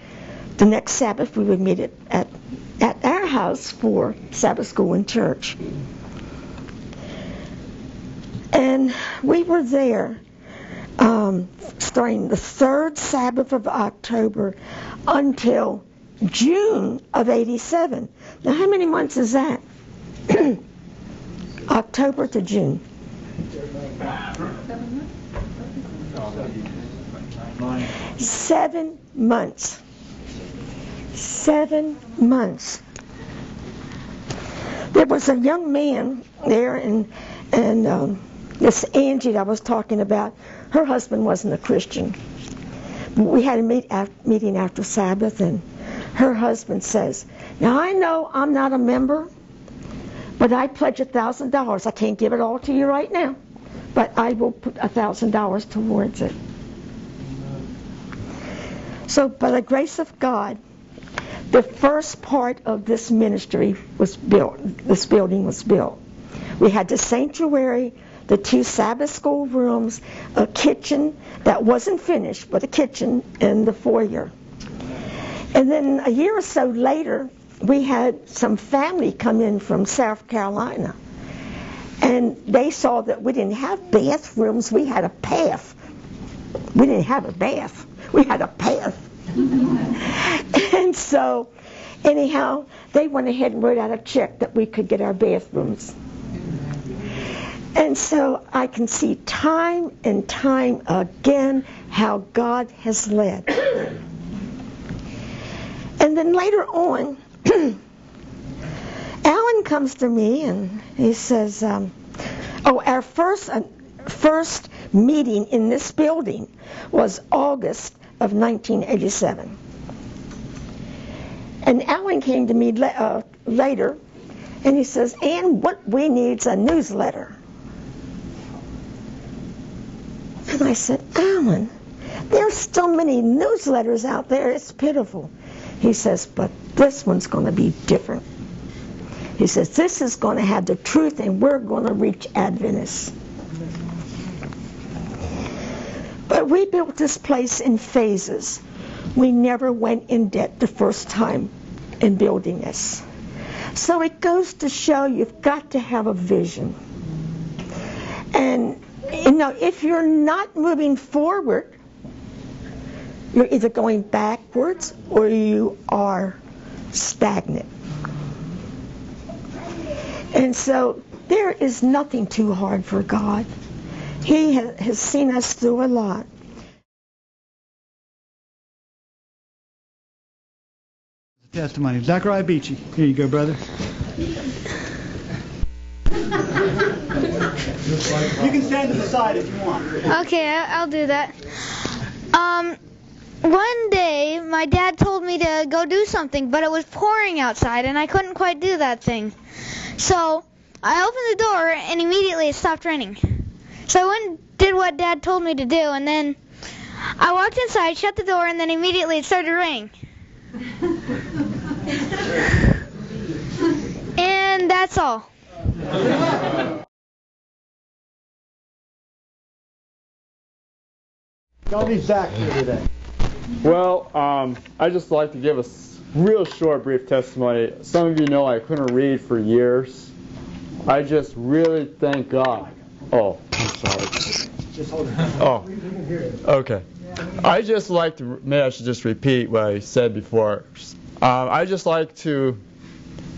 the next Sabbath we would meet at, at, at our house for Sabbath school and church. And we were there um, starting the third Sabbath of October until June of 87. Now, how many months is that? October to June. Seven months. Seven months. There was a young man there, and and um, this Angie that I was talking about. Her husband wasn't a Christian. We had a meet, meeting after Sabbath, and her husband says, "Now I know I'm not a member, but I pledge a thousand dollars. I can't give it all to you right now, but I will put a thousand dollars towards it." So, by the grace of God, the first part of this ministry was built. This building was built. We had the sanctuary, the two Sabbath school rooms, a kitchen that wasn't finished, but a kitchen and the foyer. And then a year or so later, we had some family come in from South Carolina. And they saw that we didn't have bathrooms, we had a path. We didn't have a bath we had a path. and so, anyhow, they went ahead and wrote out a check that we could get our bathrooms. And so I can see time and time again how God has led. And then later on, Allen comes to me and he says, um, "Oh, our first first meeting in this building was August of 1987. And Allen came to me uh, later and he says, Ann, what we need is a newsletter. And I said, Allen, there's so many newsletters out there, it's pitiful. He says, but this one's going to be different. He says, this is going to have the truth and we're going to reach Adventists. But we built this place in phases. We never went in debt the first time in building this. So it goes to show you've got to have a vision. And, you know, if you're not moving forward, you're either going backwards or you are stagnant. And so there is nothing too hard for God. He has seen us through a lot. Testimony. Zachariah Beachy. Here you go, brother. You can stand to the side if you want. Okay, I- I'll do that. Um, one day, my dad told me to go do something, but it was pouring outside, and I couldn't quite do that thing. So I opened the door, and immediately it stopped raining. So I went and did what dad told me to do, and then I walked inside, shut the door, and then immediately it started raining. And that's all. Don't need Zach here today. Well, um, I just like to give a real short, brief testimony. Some of you know I couldn't read for years. I just really thank God. Oh, Oh, okay. I just like to, maybe I should just repeat what I said before. Um, I just like to,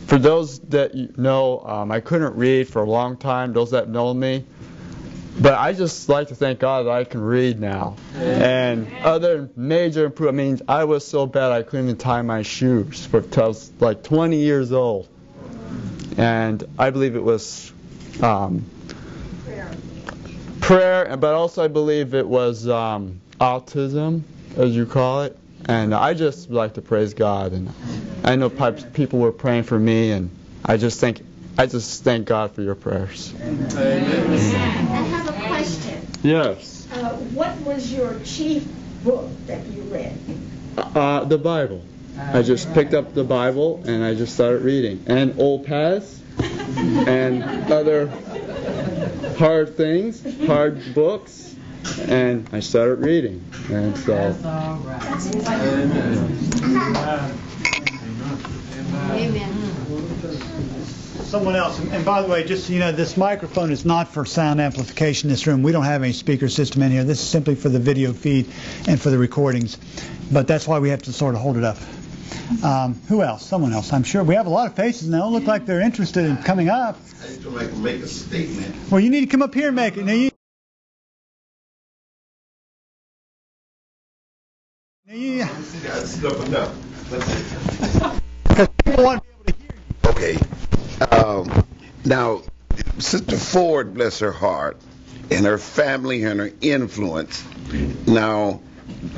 for those that know, um, I couldn't read for a long time, those that know me. But I just like to thank God that I can read now. And other major improvement, I mean, I was so bad I couldn't even tie my shoes for I was like 20 years old. And I believe it was um, prayer, but also I believe it was um, autism, as you call it. And I just like to praise God. And I know people were praying for me, and I just think, I just thank God for your prayers. I have a question. Yes. Uh, what was your chief book that you read? Uh, the Bible. I just picked up the Bible and I just started reading. And Old Paths and other hard things, hard books, and I started reading. And so. Someone else. And- And by the way, just so you know, this microphone is not for sound amplification in this room. We don't have any speaker system in here. This is simply for the video feed and for the recordings. But that's why we have to sort of hold it up. Um, who else? Someone else, I'm sure. We have a lot of faces, and they don't look like they're interested in coming up. I need to make, make a statement. Well, you need to come up here and make it. Now you. Now you That's stuff enough. Okay. Um, now, Sister Ford, bless her heart, and her family and her influence. Now,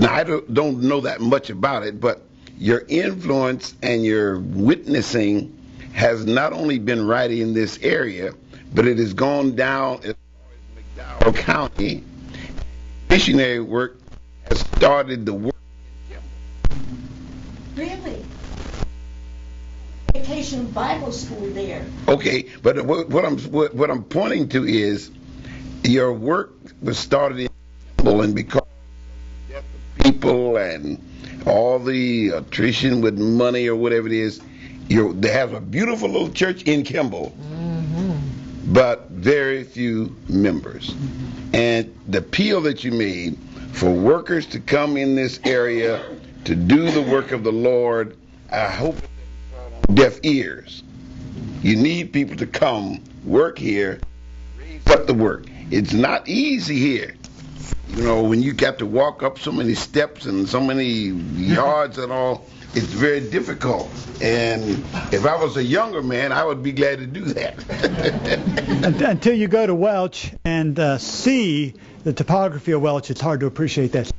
now I don't, don't know that much about it, but your influence and your witnessing has not only been right in this area, but it has gone down as far as McDowell County. Missionary work has started the work. Really? Vacation Bible school there. Okay, but what, what I'm what, what I'm pointing to is your work was started in Kimball, and because of the death of people and all the attrition with money or whatever it is, you they have a beautiful little church in Kimball, mm-hmm. but very few members. Mm-hmm. And the appeal that you made for workers to come in this area to do the work of the Lord, I hope deaf ears. You need people to come work here, but the work. It's not easy here. You know, when you got to walk up so many steps and so many yards and all, it's very difficult. And if I was a younger man, I would be glad to do that. Until you go to Welch and uh, see the topography of Welch, it's hard to appreciate that.